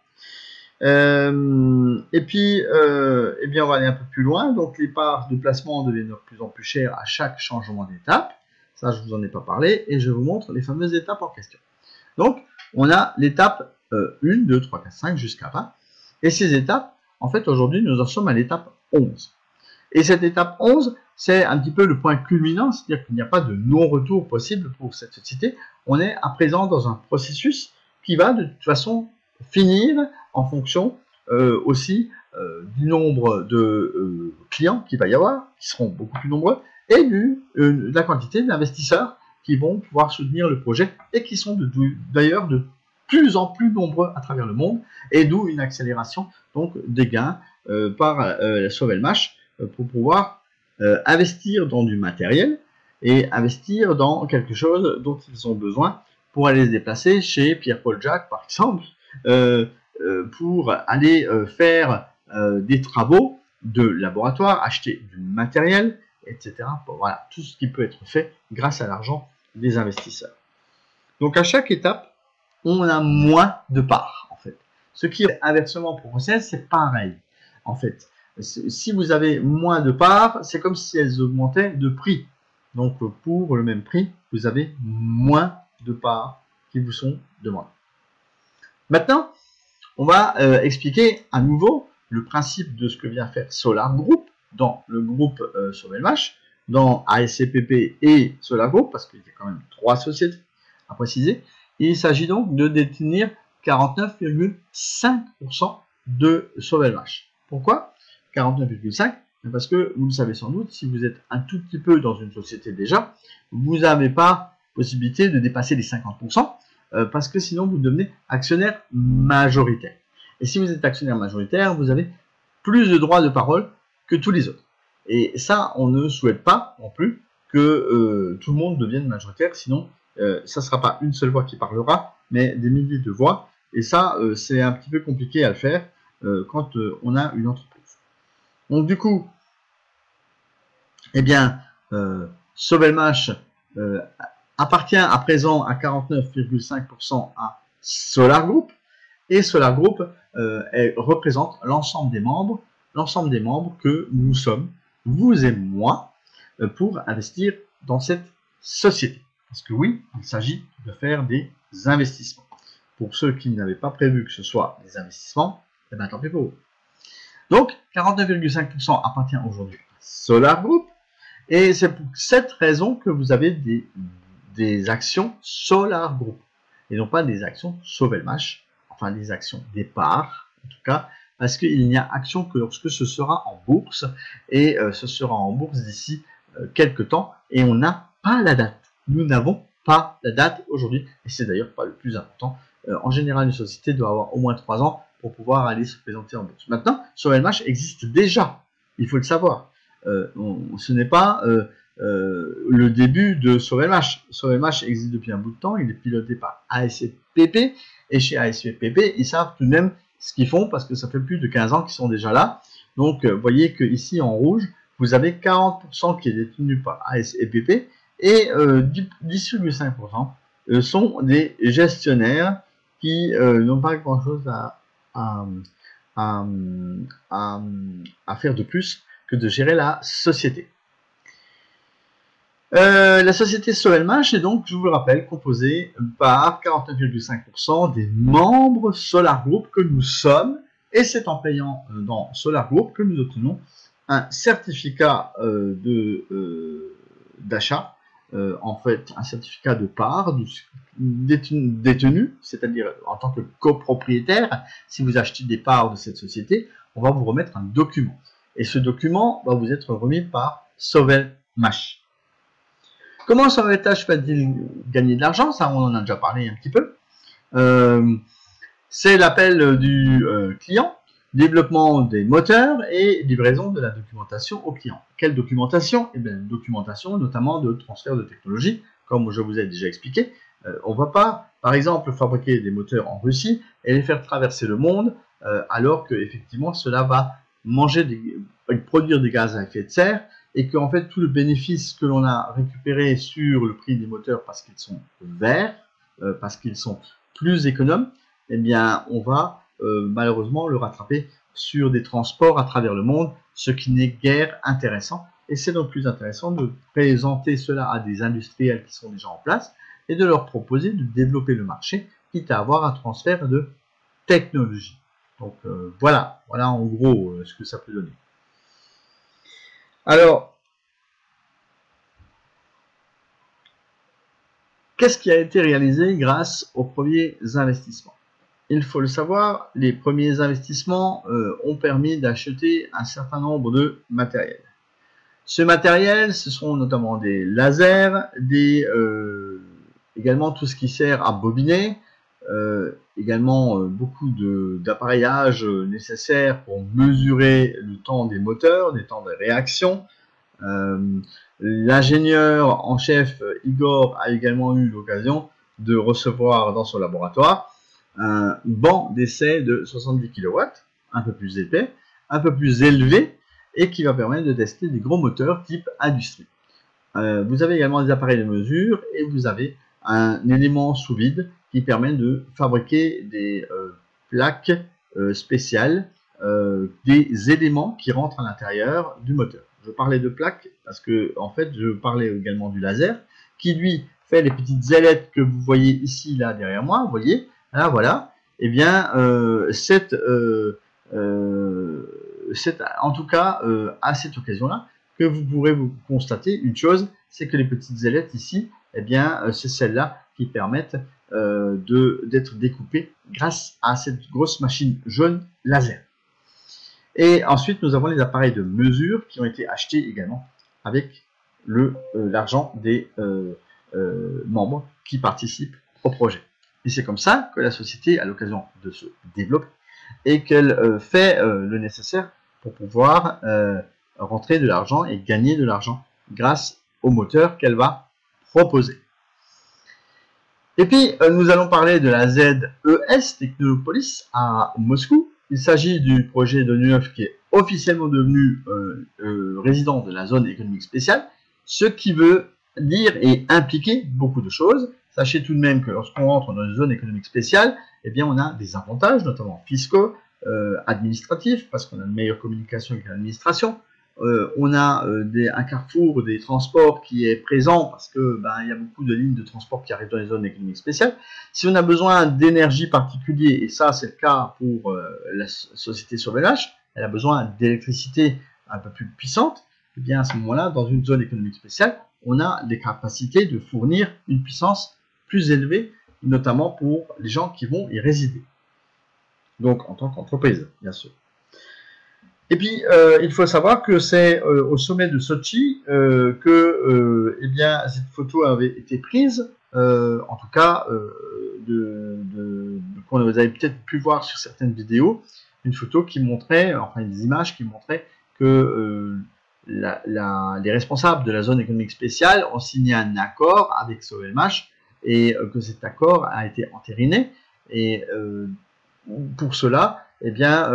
et puis, eh bien, on va aller un peu plus loin. Donc, les parts de placement deviennent de plus en plus chères à chaque changement d'étape. Ça, je vous en ai pas parlé. Et je vous montre les fameuses étapes en question. Donc, on a l'étape 1, 2, 3, 4, 5 jusqu'à 20. Et ces étapes, en fait, aujourd'hui, nous en sommes à l'étape 11. Et cette étape 11, c'est un petit peu le point culminant, c'est-à-dire qu'il n'y a pas de non-retour possible pour cette société. On est à présent dans un processus qui va de toute façon finir en fonction euh, aussi euh, du nombre de euh, clients qu'il va y avoir, qui seront beaucoup plus nombreux, et du, de la quantité d'investisseurs qui vont pouvoir soutenir le projet et qui sont d'ailleurs de, plus en plus nombreux à travers le monde, et d'où une accélération donc des gains par la Sovelmash euh, pour pouvoir euh, investir dans du matériel et investir dans quelque chose dont ils ont besoin pour aller se déplacer chez Pierre-Paul Jacques, par exemple, euh, pour aller faire des travaux de laboratoire, acheter du matériel, etc. voilà, tout ce qui peut être fait grâce à l'argent des investisseurs. Donc à chaque étape, on a moins de parts, en fait. Ce qui est inversement proportionnel, c'est pareil, en fait si vous avez moins de parts, c'est comme si elles augmentaient de prix. Donc pour le même prix, vous avez moins de parts qui vous sont demandées. Maintenant, on va euh, expliquer à nouveau le principe de ce que vient faire Solar Group dans le groupe euh, Sovelmash, dans ASCPP et Solar Group, parce qu'il y a quand même trois sociétés à préciser. Il s'agit donc de détenir 49,5% de Sovelmash. Pourquoi 49,5 parce que vous le savez sans doute, si vous êtes un tout petit peu dans une société déjà, vous n'avez pas possibilité de dépasser les 50%, euh, parce que sinon vous devenez actionnaire majoritaire. Et si vous êtes actionnaire majoritaire, vous avez plus de droits de parole que tous les autres. Et ça, on ne souhaite pas non plus que euh, tout le monde devienne majoritaire, sinon euh, ça ne sera pas une seule voix qui parlera, mais des milliers de voix. Et ça, c'est un petit peu compliqué à le faire quand on a une entreprise. Donc du coup, eh bien, euh, Sovelmash euh, appartient à présent à 49,5% à Solar Group et Solar Group euh, représente l'ensemble des membres, l'ensemble des membres que nous sommes, vous et moi, pour investir dans cette société. Parce que oui, il s'agit de faire des investissements. Pour ceux qui n'avaient pas prévu que ce soit des investissements, eh bien tant pis pour vous. Donc, 49,5% appartient aujourd'hui à Solar Group. Et c'est pour cette raison que vous avez des, actions Solar Group. Et non pas des actions Sovelmash. Enfin, des actions départ, en tout cas. Parce qu'il n'y a action que lorsque ce sera en bourse. Et euh, ce sera en bourse d'ici euh, quelques temps. Et on n'a pas la date. Nous n'avons pas la date aujourd'hui. Et c'est d'ailleurs pas le plus important. Euh, en général, une société doit avoir au moins 3 ans pour pouvoir aller se présenter en bourse. Maintenant, Sovelmash existe déjà, il faut le savoir. Euh, ce n'est pas euh, le début de Sovelmash. Sovelmash existe depuis un bout de temps, il est piloté par ASPP, et chez ASPP, ils savent tout de même ce qu'ils font parce que ça fait plus de 15 ans qu'ils sont déjà là. Donc, vous voyez que ici en rouge, vous avez 40% qui est détenu par ASPP et 10,5% sont des gestionnaires qui n'ont pas grand-chose à, faire de plus que de gérer la société. Euh, la société Sovelmash est donc, je vous le rappelle, composée par 49,5% des membres Solar Group que nous sommes, et c'est en payant euh, dans Solar Group que nous obtenons un certificat euh, en fait un certificat de part détenu, c'est-à-dire en tant que copropriétaire, si vous achetez des parts de cette société, on va vous remettre un document. Et ce document va vous être remis par Sovelmash. Comment Sovelmash va-t-il gagner de l'argent? Ça, on en a déjà parlé un petit peu. Euh, c'est l'appel du euh, client, développement des moteurs et livraison de la documentation au client. Quelle documentation? Eh bien, documentation notamment de transfert de technologie, comme je vous ai déjà expliqué. Euh, on ne va pas, par exemple, fabriquer des moteurs en Russie et les faire traverser le monde, euh, alors que effectivement cela va manger produire des gaz à effet de serre et qu'en fait tout le bénéfice que l'on a récupéré sur le prix des moteurs parce qu'ils sont verts, euh, parce qu'ils sont plus économes, eh bien on va malheureusement le rattraper sur des transports à travers le monde, ce qui n'est guère intéressant. Et c'est donc plus intéressant de présenter cela à des industriels qui sont déjà en place et de leur proposer de développer le marché, quitte à avoir un transfert de technologie. Donc euh, voilà, voilà en gros euh, ce que ça peut donner. Alors, qu'est-ce qui a été réalisé grâce aux premiers investissements? Il faut le savoir, les premiers investissements euh, ont permis d'acheter un certain nombre de matériels. Ce matériel, ce sont notamment des lasers, des, également tout ce qui sert à bobiner, euh, également euh, beaucoup d'appareillage euh, nécessaires pour mesurer le temps des moteurs, des temps de réaction. L'ingénieur en chef Igor a également eu l'occasion de recevoir dans son laboratoire un banc d'essai de 70 kW, un peu plus épais, un peu plus élevé, et qui va permettre de tester des gros moteurs type industrie. vous avez également des appareils de mesure et vous avez un élément sous vide qui permet de fabriquer des euh, plaques euh, spéciales, euh, des éléments qui rentrent à l'intérieur du moteur. Je parlais de plaques parce que en fait je parlais également du laser qui lui fait les petites ailettes que vous voyez ici là derrière moi, vous voyez, là voilà, eh bien cette, en tout cas à cette occasion là que vous pourrez vous constater une chose, c'est que les petites ailettes ici eh bien, euh, c'est celles-là qui permettent euh, d'être découpées grâce à cette grosse machine jaune laser. Et ensuite, nous avons les appareils de mesure qui ont été achetés également avec euh, l'argent des membres qui participent au projet. Et c'est comme ça que la société a l'occasion de se développer et qu'elle fait le nécessaire pour pouvoir rentrer de l'argent et gagner de l'argent grâce au moteur qu'elle va proposé. Et puis, euh, nous allons parler de la ZES Technopolis à Moscou. Il s'agit du projet de Neuf qui est officiellement devenu euh, euh, résident de la zone économique spéciale, ce qui veut dire et impliquer beaucoup de choses. Sachez tout de même que lorsqu'on rentre dans une zone économique spéciale, eh bien, on a des avantages, notamment fiscaux, administratifs, parce qu'on a une meilleure communication avec l'administration, euh, on a euh, un carrefour des transports qui est présent parce que ben, il y a beaucoup de lignes de transport qui arrivent dans les zones économiques spéciales. Si on a besoin d'énergie particulière, et ça c'est le cas pour euh, la société Sauvelage, elle a besoin d'électricité un peu plus puissante, et eh bien à ce moment-là, dans une zone économique spéciale, on a des capacités de fournir une puissance plus élevée, notamment pour les gens qui vont y résider. Donc en tant qu'entreprise, bien sûr. Et puis, euh, il faut savoir que c'est euh, au sommet de Sochi euh, que eh bien, cette photo avait été prise, en tout cas, de, qu'on vous avez peut-être pu voir sur certaines vidéos, une photo qui montrait, enfin des images qui montraient que les responsables de la zone économique spéciale ont signé un accord avec Sovelmash et que cet accord a été entériné. Et pour cela, eh bien,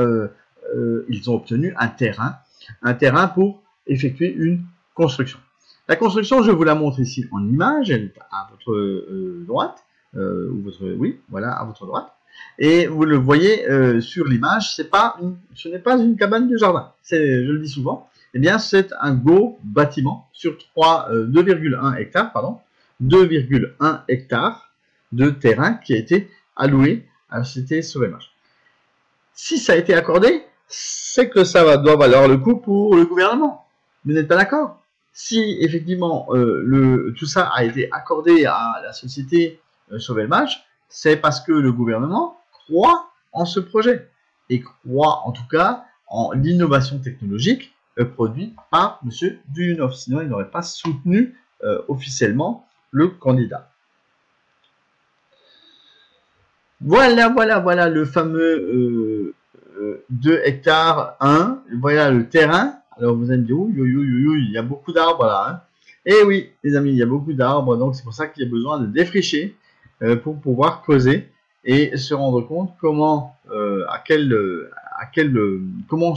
ils ont obtenu un terrain, un terrain pour effectuer une construction. La construction, je vous la montre ici en image, elle est à votre euh, droite, euh, oui, voilà, à votre droite. Et vous le voyez euh, sur l'image, ce n'est pas une cabane de jardin. Je le dis souvent, eh bien, c'est un gros bâtiment sur 2,1 hectares, pardon, 2,1 hectares de terrain qui a été alloué à la société Sauvetage. Si ça a été accordé, c'est que ça doit valoir le coup pour le gouvernement. Vous n'êtes pas d'accord? Si effectivement euh, tout ça a été accordé à la société euh, c'est parce que le gouvernement croit en ce projet et croit en tout cas en l'innovation technologique euh, produite par M. Duyunov. Sinon, il n'aurait pas soutenu euh, officiellement le candidat. Voilà, voilà, voilà le fameux 2 hectares 1. Voilà le terrain alors vous allez me dire, il y a beaucoup d'arbres là. Hein. Eh oui, les amis, il y a beaucoup d'arbres, donc c'est pour ça qu'il y a besoin de défricher euh, pour pouvoir creuser et se rendre compte comment, euh, à quel, à quel, comment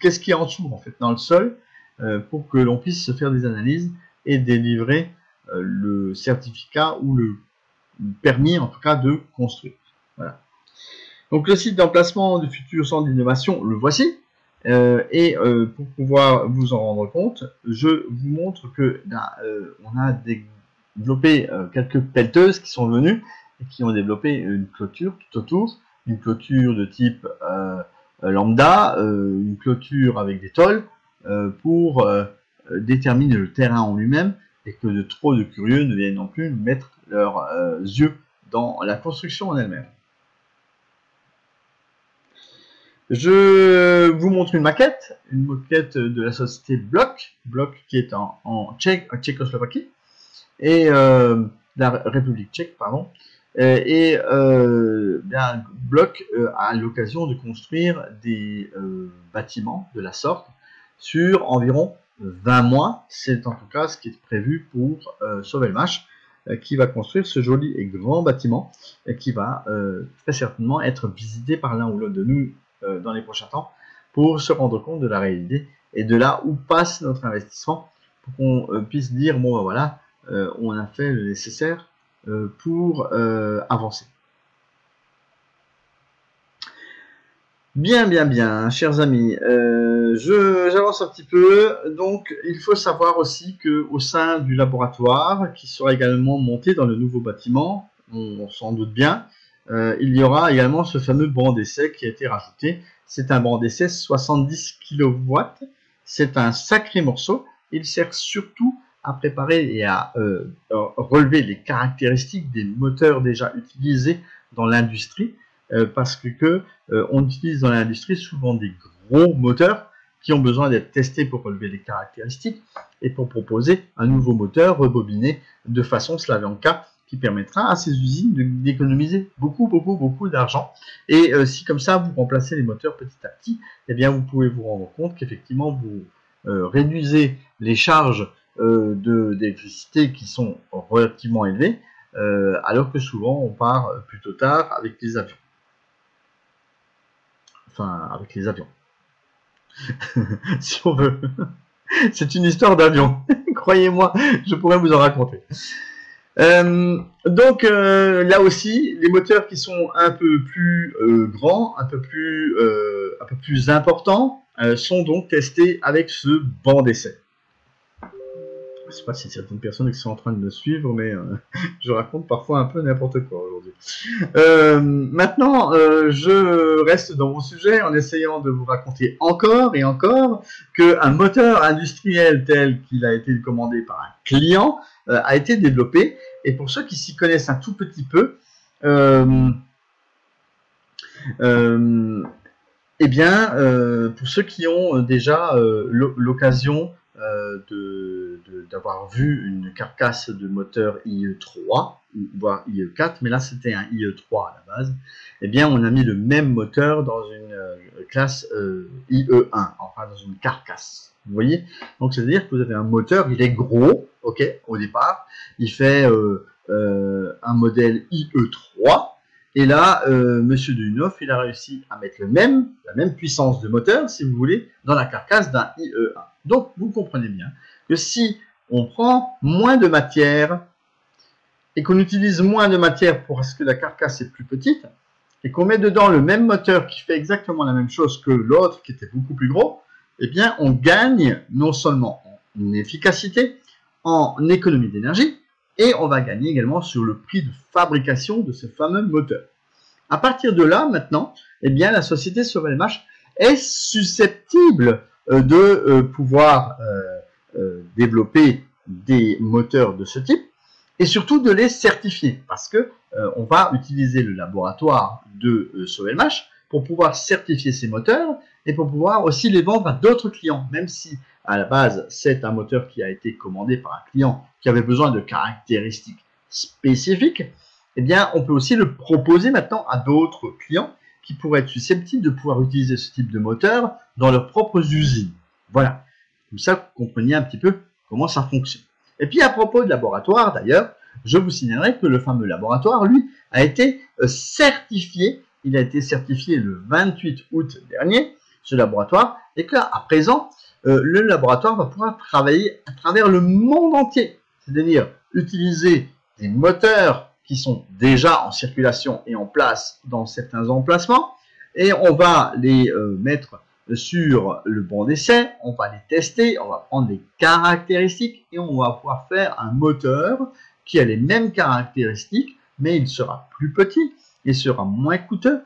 qu'est-ce qui entoure en fait dans le sol euh, pour que l'on puisse se faire des analyses et délivrer le certificat ou le permis en tout cas de construire. Voilà. Donc le site d'emplacement du futur centre d'innovation, le voici. Euh, et euh, pour pouvoir vous en rendre compte, je vous montre que euh, on a développé quelques pelleteuses qui sont venues et qui ont développé une clôture tout autour, une clôture de type lambda, une clôture avec des tôles pour déterminer le terrain en lui-même et que de trop de curieux ne viennent non plus mettre leurs yeux dans la construction en elle-même. Je vous montre une maquette, une maquette de la société Block, Block qui est en, en Tchécoslovaquie, et euh, la République tchèque, pardon. Et, euh, bien, Block euh, a l'occasion de construire des bâtiments de la sorte sur environ 20 mois. C'est en tout cas ce qui est prévu pour Sovelmash, qui va construire ce joli et grand bâtiment qui va très certainement être visité par l'un ou l'autre de nous euh, dans les prochains temps pour se rendre compte de la réalité et de là où passe notre investissement pour qu'on euh, puisse dire bon ben voilà euh, on a fait le nécessaire pour avancer. Bien, bien, bien, chers amis, j'avance un petit peu. Donc, il faut savoir aussi que au sein du laboratoire, qui sera également monté dans le nouveau bâtiment, on s'en doute bien, euh, il y aura également ce fameux banc d'essai qui a été rajouté. C'est un banc d'essai 70 kW. C'est un sacré morceau. Il sert surtout à préparer et à euh, relever les caractéristiques des moteurs déjà utilisés dans l'industrie. Euh, parce que on utilise dans l'industrie souvent des gros moteurs qui ont besoin d'être testés pour relever les caractéristiques et pour proposer un nouveau moteur rebobiné de façon Slavianka qui permettra à ces usines d'économiser beaucoup, beaucoup, beaucoup d'argent. Et euh, si comme ça, vous remplacez les moteurs petit à petit, eh bien, vous pouvez vous rendre compte qu'effectivement, vous euh, réduisez les charges euh, d'électricité qui sont relativement élevées, alors que souvent, on part plutôt tard avec les avions. Enfin, avec les avions. si on veut. C'est une histoire d'avion. Croyez-moi, je pourrais vous en raconter. Euh, donc euh, là aussi, les moteurs qui sont un peu plus euh, grands, un peu plus, un peu plus importants, sont donc testés avec ce banc d'essai. Je ne sais pas si certaines personnes qui sont en train de me suivre, mais je raconte parfois un peu n'importe quoi aujourd'hui. maintenant, je reste dans mon sujet en essayant de vous raconter encore et encore qu'un moteur industriel tel qu'il a été commandé par un client a été développé et pour ceux qui s'y connaissent un tout petit peu, euh, euh, eh bien, euh, pour ceux qui ont déjà l'occasion d'avoir vu une carcasse de moteur IE3, voire IE4, mais là c'était un IE3 à la base, eh bien on a mis le même moteur dans une classe IE1, enfin dans une carcasse. Vous voyez? Donc, c'est-à-dire que vous avez un moteur, il est gros, ok, au départ. Il fait euh, euh, un modèle IE3. Et là, euh, Monsieur Dunhoff, il a réussi à mettre le même, la même puissance de moteur, si vous voulez, dans la carcasse d'un IE1. Donc, vous comprenez bien que si on prend moins de matière et qu'on utilise moins de matière pour ce que la carcasse est plus petite, et qu'on met dedans le même moteur qui fait exactement la même chose que l'autre qui était beaucoup plus gros, eh bien, on gagne non seulement en efficacité, en économie d'énergie, et on va gagner également sur le prix de fabrication de ce fameux moteur. À partir de là, maintenant, eh bien, la société SovelMash est susceptible de euh, pouvoir euh, développer des moteurs de ce type et surtout de les certifier parce que on va utiliser le laboratoire de pour pouvoir certifier ces moteurs et pour pouvoir aussi les vendre à d'autres clients, même si à la base c'est un moteur qui a été commandé par un client qui avait besoin de caractéristiques spécifiques, eh bien on peut aussi le proposer maintenant à d'autres clients qui pourraient être susceptibles de pouvoir utiliser ce type de moteur dans leurs propres usines. Voilà, comme ça vous compreniez un petit peu comment ça fonctionne. Et puis à propos de laboratoire d'ailleurs, je vous signalerai que le fameux laboratoire, lui, a été euh, certifié il a été certifié le 28 août dernier, ce laboratoire, et que à présent, euh, le laboratoire va pouvoir travailler à travers le monde entier, c'est-à-dire utiliser des moteurs qui sont déjà en circulation et en place dans certains emplacements, et on va les euh, mettre sur le banc d'essai, on va les tester, on va prendre les caractéristiques et on va pouvoir faire un moteur qui a les mêmes caractéristiques, mais il sera plus petit, il sera moins coûteux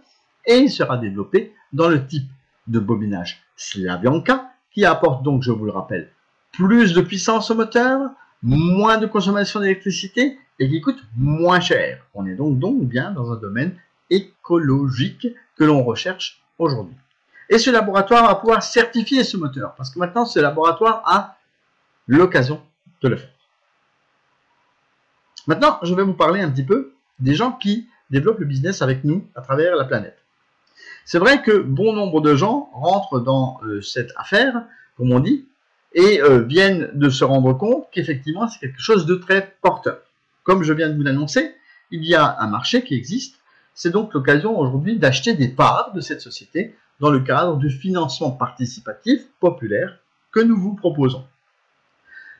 et il sera développé dans le type de bobinage Slavianka qui apporte donc, je vous le rappelle, plus de puissance au moteur, moins de consommation d'électricité et qui coûte moins cher. On est donc bien dans un domaine écologique que l'on recherche aujourd'hui. Et ce laboratoire va pouvoir certifier ce moteur parce que maintenant ce laboratoire a l'occasion de le faire. Maintenant, je vais vous parler un petit peu des gens qui développe le business avec nous à travers la planète. C'est vrai que bon nombre de gens rentrent dans euh, cette affaire, comme on dit, et euh, viennent de se rendre compte qu'effectivement c'est quelque chose de très porteur. Comme je viens de vous l'annoncer, il y a un marché qui existe. C'est donc l'occasion aujourd'hui d'acheter des parts de cette société dans le cadre du financement participatif populaire que nous vous proposons.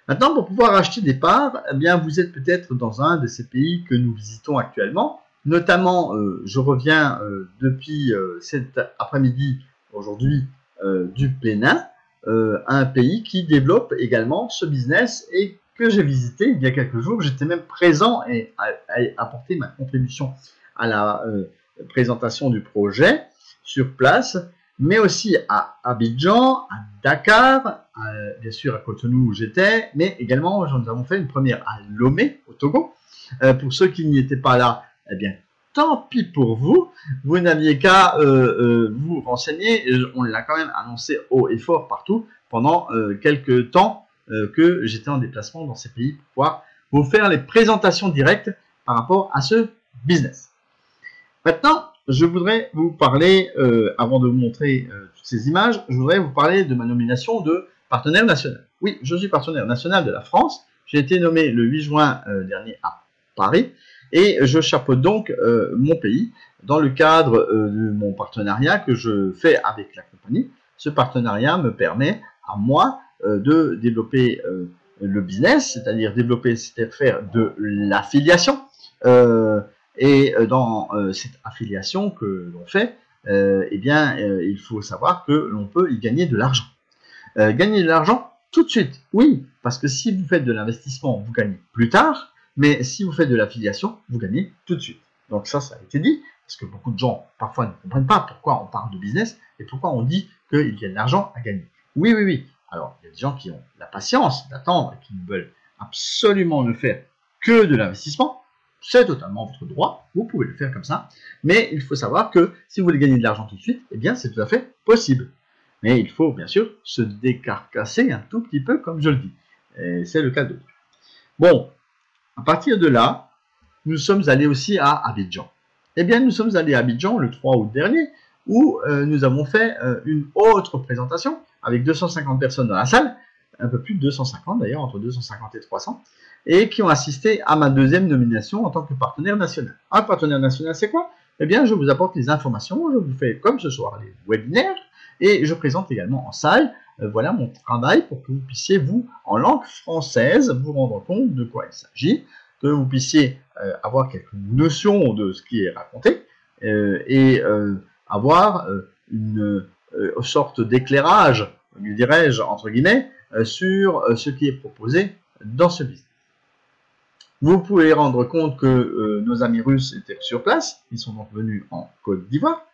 Maintenant, pour pouvoir acheter des parts, eh bien, vous êtes peut-être dans un de ces pays que nous visitons actuellement, Notamment, euh, je reviens euh, depuis euh, cet après-midi, aujourd'hui, du Bénin, un pays qui développe également ce business et que j'ai visité il y a quelques jours. J'étais même présent et apporté ma contribution à la présentation du projet sur place, mais aussi à Abidjan, à Dakar, bien sûr à Cotonou où j'étais, mais également nous avons fait une première à Lomé au Togo. pour ceux qui n'y étaient pas là, eh bien, tant pis pour vous, vous n'aviez qu'à euh, euh, vous renseigner, on l'a quand même annoncé haut et fort partout pendant euh, quelques temps que j'étais en déplacement dans ces pays pour pouvoir vous faire les présentations directes par rapport à ce business. Maintenant, je voudrais vous parler, avant de vous montrer toutes ces images, je voudrais vous parler de ma nomination de partenaire national. Oui, je suis partenaire national de la France. J'ai été nommé le 8 juin dernier à Paris et je chapeaute donc euh, mon pays dans le cadre euh, de mon partenariat que je fais avec la compagnie. Ce partenariat me permet à moi euh, de développer le business, c'est-à-dire développer, cest faire de l'affiliation. Et dans cette affiliation que l'on fait, eh bien, il faut savoir que l'on peut y gagner de l'argent. gagner de l'argent tout de suite, oui, parce que si vous faites de l'investissement, vous gagnez plus tard. Mais si vous faites de l'affiliation, vous gagnez tout de suite. Donc ça, ça a été dit, parce que beaucoup de gens parfois ne comprennent pas pourquoi on parle de business et pourquoi on dit qu'il y a de l'argent à gagner. Oui, oui, oui. Alors, il y a des gens qui ont la patience d'attendre et qui ne veulent absolument ne faire que de l'investissement. C'est totalement votre droit, vous pouvez le faire comme ça. Mais il faut savoir que si vous voulez gagner de l'argent tout de suite, eh bien c'est tout à fait possible. Mais il faut bien sûr se décarcasser un tout petit peu comme je le dis. Et c'est le cas de. Bon, à partir de là, nous sommes allés aussi à Abidjan. Eh bien, nous sommes allés à Abidjan le 3 août dernier, où euh, nous avons fait euh, une autre présentation, avec 250 personnes dans la salle, un peu plus de 250 d'ailleurs, entre 250 et 300, et qui ont assisté à ma deuxième nomination en tant que partenaire national. Un partenaire national, c'est quoi? Eh bien, je vous apporte les informations, je vous fais comme ce soir les webinaires, et je présente également en salle, euh, voilà mon travail pour que vous puissiez, vous, en langue française, vous rendre compte de quoi il s'agit, que vous puissiez euh, avoir quelques notions de ce qui est raconté, euh, et avoir une sorte d'éclairage, dirais-je, entre guillemets, sur ce qui est proposé dans ce business. Vous pouvez rendre compte que nos amis russes étaient sur place, ils sont donc venus en Côte d'Ivoire,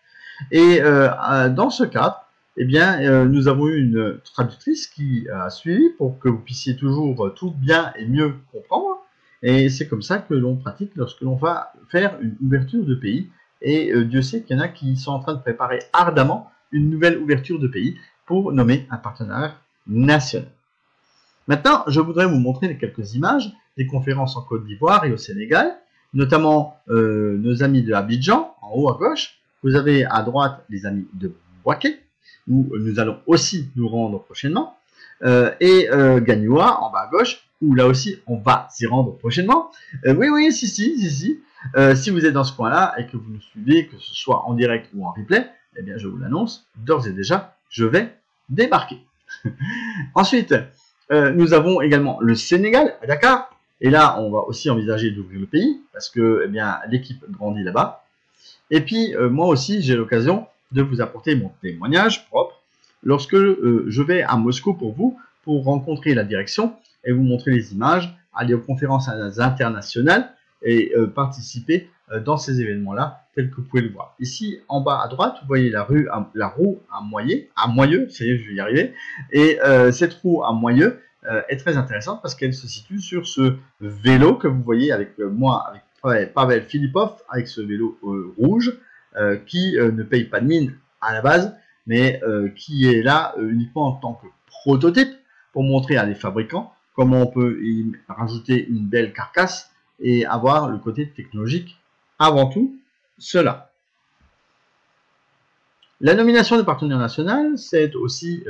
et dans ce cadre, eh bien, euh, nous avons eu une traductrice qui a suivi pour que vous puissiez toujours tout bien et mieux comprendre. Et c'est comme ça que l'on pratique lorsque l'on va faire une ouverture de pays. Et euh, Dieu sait qu'il y en a qui sont en train de préparer ardemment une nouvelle ouverture de pays pour nommer un partenaire national. Maintenant, je voudrais vous montrer quelques images des conférences en Côte d'Ivoire et au Sénégal, notamment euh, nos amis de Abidjan, en haut à gauche. Vous avez à droite les amis de Boaké, où nous allons aussi nous rendre prochainement, euh, et euh, en bas à gauche, où là aussi on va s'y rendre prochainement. Euh, oui, oui, si, si, si, si. Si vous êtes dans ce coin-là et que vous nous suivez, que ce soit en direct ou en replay, eh bien je vous l'annonce, d'ores et déjà, je vais débarquer. Ensuite, nous avons également le Sénégal à Dakar. Et là, on va aussi envisager d'ouvrir le pays parce que eh bien l'équipe grandit là-bas. Et puis, moi aussi, j'ai l'occasion de vous apporter mon témoignage propre lorsque euh, je vais à Moscou pour vous, pour rencontrer la direction et vous montrer les images, aller aux conférences internationales et euh, participer euh, dans ces événements-là, tels que vous pouvez le voir. Ici, en bas à droite, vous voyez la, rue, la roue à moyeu, à moyeu, ça y est, je vais y arriver, et cette roue à moyeu est très intéressante parce qu'elle se situe sur ce vélo que vous voyez avec moi, avec Pavel Filipov, avec ce vélo rouge, euh, qui euh, ne paye pas de mine à la base, mais euh, qui est là uniquement en tant que prototype pour montrer à des fabricants comment on peut y rajouter une belle carcasse et avoir le côté technologique avant tout cela. La nomination de partenaire national, c'est aussi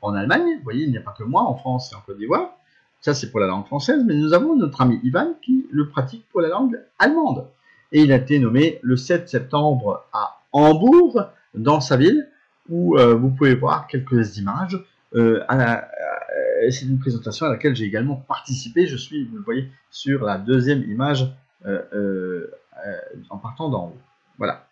en Allemagne. Vous voyez, il n'y a pas que moi, en France et en Côte d'Ivoire. Ça, c'est pour la langue française, mais nous avons notre ami Ivan qui le pratique pour la langue allemande et il a été nommé le 7 septembre à Hambourg, dans sa ville, où euh, vous pouvez voir quelques images. Euh, c'est une présentation à laquelle j'ai également participé. Je suis, vous le voyez, sur la deuxième image euh, en partant d'en haut. Voilà.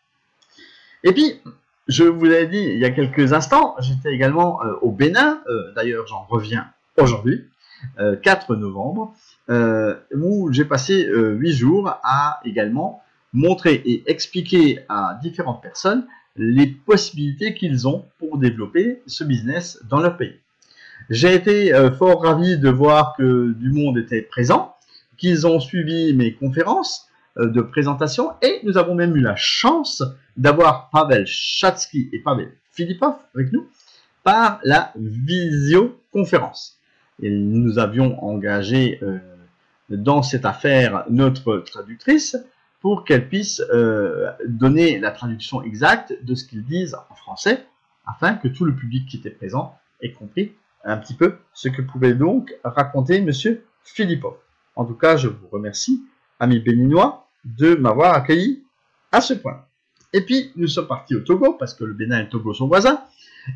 Et puis, je vous l'ai dit il y a quelques instants, j'étais également au Bénin, d'ailleurs j'en reviens aujourd'hui, 4 novembre, où j'ai passé 8 jours à également montrer et expliquer à différentes personnes les possibilités qu'ils ont pour développer ce business dans leur pays. J'ai été euh, fort ravi de voir que du monde était présent, qu'ils ont suivi mes conférences euh, de présentation et nous avons même eu la chance d'avoir Pavel Chatsky et Pavel Filipov avec nous par la visioconférence. Nous avions engagé euh, dans cette affaire notre traductrice pour qu'elle puisse euh, donner la traduction exacte de ce qu'ils disent en français, afin que tout le public qui était présent ait compris un petit peu ce que pouvait donc raconter Monsieur Philippot. En tout cas, je vous remercie, amis béninois, de m'avoir accueilli à ce point. Et puis, nous sommes partis au Togo, parce que le Bénin et le Togo sont voisins.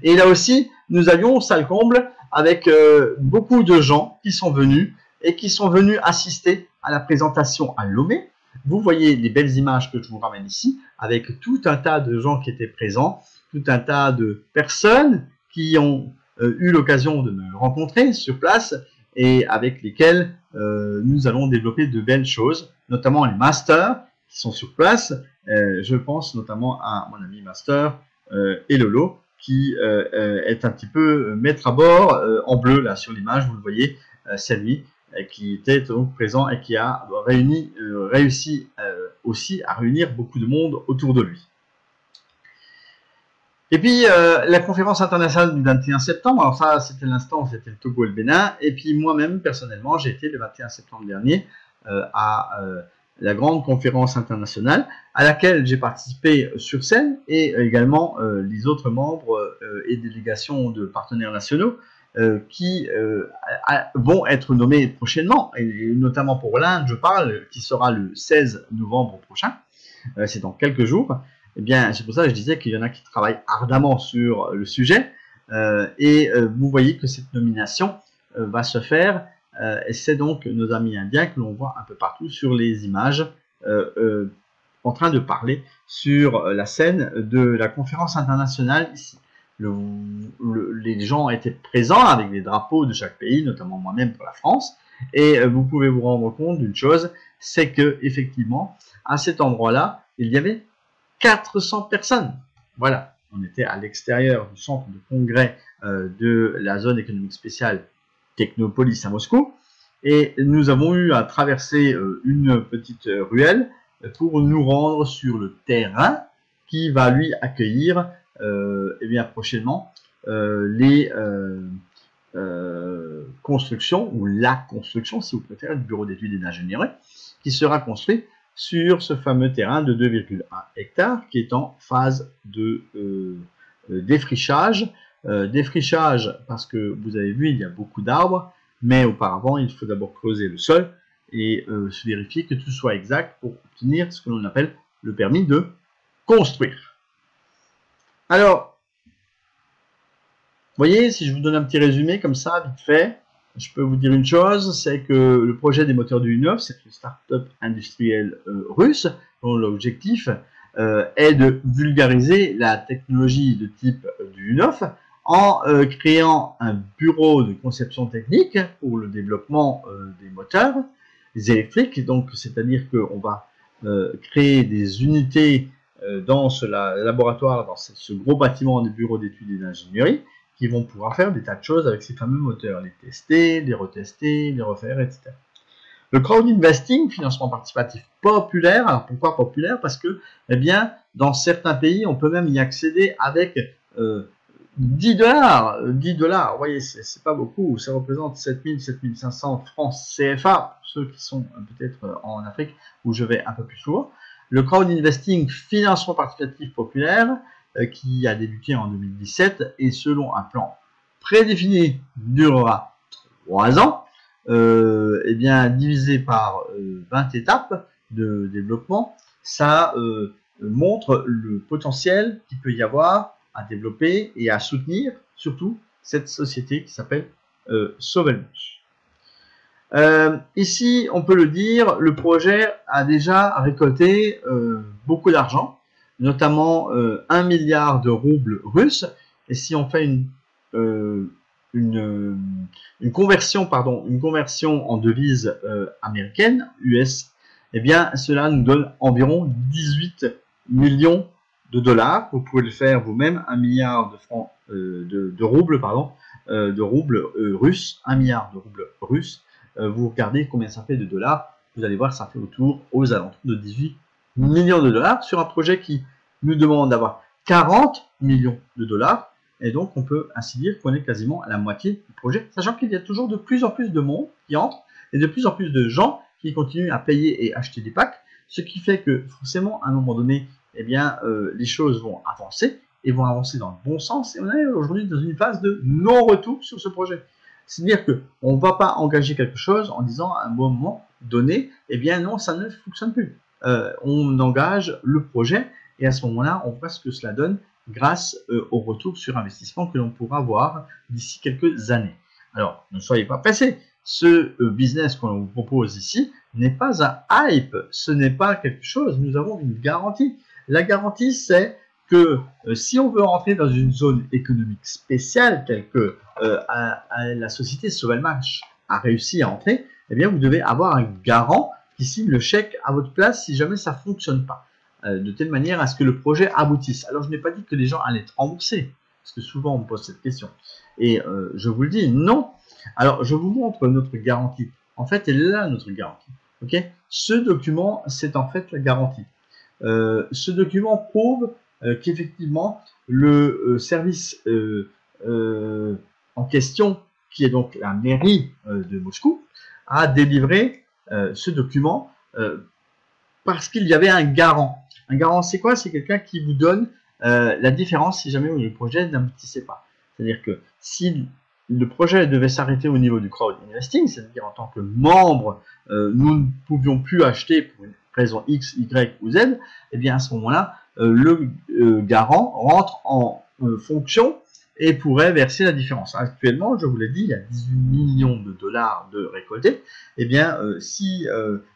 Et là aussi, nous avions salle comble avec euh, beaucoup de gens qui sont venus et qui sont venus assister à la présentation à Lomé, vous voyez les belles images que je vous ramène ici, avec tout un tas de gens qui étaient présents, tout un tas de personnes qui ont euh, eu l'occasion de me rencontrer sur place et avec lesquelles euh, nous allons développer de belles choses, notamment les masters qui sont sur place. Euh, je pense notamment à mon ami master Elolo qui est un petit peu maître à bord en bleu là sur l'image, vous le voyez, c'est lui qui était donc présent et qui a réuni, euh, réussi euh, aussi à réunir beaucoup de monde autour de lui. Et puis euh, la conférence internationale du 21 septembre, alors ça c'était l'instant, c'était le Togo et le Bénin, et puis moi-même personnellement j'ai été le 21 septembre dernier à la grande conférence internationale à laquelle j'ai participé sur scène et également les autres membres et délégations de partenaires nationaux qui vont être nommés prochainement, et notamment pour l'Inde, je parle, qui sera le 16 novembre prochain, c'est dans quelques jours. Eh bien, c'est pour ça que je disais qu'il y en a qui travaillent ardemment sur le sujet, et vous voyez que cette nomination va se faire euh, et c'est donc nos amis indiens que l'on voit un peu partout sur les images euh, euh, en train de parler sur la scène de la conférence internationale ici. les gens étaient présents avec des drapeaux de chaque pays, notamment moi-même pour la France, et vous pouvez vous rendre compte d'une chose, c'est que effectivement, à cet endroit-là, il y avait 400 personnes. Voilà, on était à l'extérieur du centre de congrès de la zone économique spéciale Technopolis à Moscou. Et nous avons eu à traverser euh, une petite ruelle pour nous rendre sur le terrain qui va lui accueillir euh, eh bien, prochainement euh, les constructions, ou la construction, si vous préférez, du bureau d'études et d'ingénierie, qui sera construit sur ce fameux terrain de 2,1 hectares qui est en phase de défrichage euh, défrichage, parce que vous avez vu, il y a beaucoup d'arbres, mais auparavant, il faut d'abord creuser le sol et euh, se vérifier que tout soit exact pour obtenir ce que l'on appelle le permis de construire. Alors, voyez, si je vous donne un petit résumé comme ça, vite fait, je peux vous dire une chose, c'est que le projet des moteurs du U9, c'est une start-up industrielle euh, russe dont l'objectif est de vulgariser la technologie de type du U9 en euh, créant un bureau de conception technique pour le développement euh, des moteurs électriques. Donc, c'est-à-dire qu'on va euh, créer des unités dans ce laboratoire, dans ce, gros bâtiment des bureaux d'études et d'ingénierie, qui vont pouvoir faire des tas de choses avec ces fameux moteurs, les tester, les retester, les refaire, etc. Le crowd investing, financement participatif populaire. Alors pourquoi populaire? Parce que, eh bien, dans certains pays, on peut même y accéder avec 10 dollars, 10 dollars, vous voyez, c'est pas beaucoup, ça représente 7000, 7500 francs CFA, ceux qui sont peut-être euh, en Afrique, où je vais un peu plus souvent. Le crowd investing financement participatif populaire, euh, qui a débuté en 2017, et selon un plan prédéfini, durera 3 ans, euh, eh bien, divisé par 20 étapes de développement, ça montre le potentiel qu'il peut y avoir à développer et à soutenir surtout cette société qui s'appelle euh, euh, ici, on peut le dire, le projet a déjà récolté euh, beaucoup d'argent, notamment 1 euh, milliard de roubles russes. Et si on fait une, conversion, pardon, une conversion en devise américaine, US, eh bien, cela nous donne environ 18 millions de dollars. Vous pouvez le faire vous-même, un milliard de francs euh, de, roubles, pardon, euh, de roubles euh, russes, un milliard de roubles russes. vous regardez combien ça fait de dollars. Vous allez voir, ça fait autour aux alentours de 18 millions de dollars sur un projet qui nous demande d'avoir 40 millions de dollars. Et donc, on peut ainsi dire qu'on est quasiment à la moitié du projet, sachant qu'il y a toujours de plus en plus de monde qui entre et de plus en plus de gens qui continuent à payer et acheter des packs, ce qui fait que forcément, à un moment donné, eh bien, euh, les choses vont avancer et vont avancer dans le bon sens. Et on est aujourd'hui dans une phase de non-retour sur ce projet. C'est-à-dire qu'on ne va pas engager quelque chose en disant à un moment donné, eh bien non, ça ne fonctionne plus. Euh, on engage le projet et à ce moment-là, on voit ce que cela donne grâce euh, au retour sur investissement que l'on pourra voir d'ici quelques années. Alors, ne soyez pas pressés. Ce business qu'on vous propose ici n'est pas un hype, ce n'est pas quelque chose, nous avons une garantie. La garantie, c'est que euh, si on veut rentrer dans une zone économique spéciale telle que euh, la société Sovelmatch a réussi à entrer, eh bien vous devez avoir un garant qui signe le chèque à votre place si jamais ça ne fonctionne pas, euh, de telle manière à ce que le projet aboutisse. Alors je n'ai pas dit que les gens allaient être remboursés, parce que souvent on me pose cette question. Et je vous le dis, non. Alors je vous montre notre garantie. En fait, elle est là notre garantie. Ce document, c'est en fait la garantie. Euh, ce document prouve euh, qu'effectivement le euh, service en question, qui est donc la mairie de Moscou, a délivré ce document parce qu'il y avait un garant. Un garant, c'est quoi? C'est quelqu'un qui vous donne euh, la différence si jamais le projet n'aboutissait pas. C'est-à-dire que si le projet devait s'arrêter au niveau du crowd investing, c'est-à-dire en tant que membre, euh, nous ne pouvions plus acheter pour une raison X, Y ou Z, et eh bien à ce moment-là, euh, le garant rentre en fonction et pourrait verser la différence. Actuellement, je vous l'ai dit, il y a 18 millions de dollars de récoltés. eh bien, si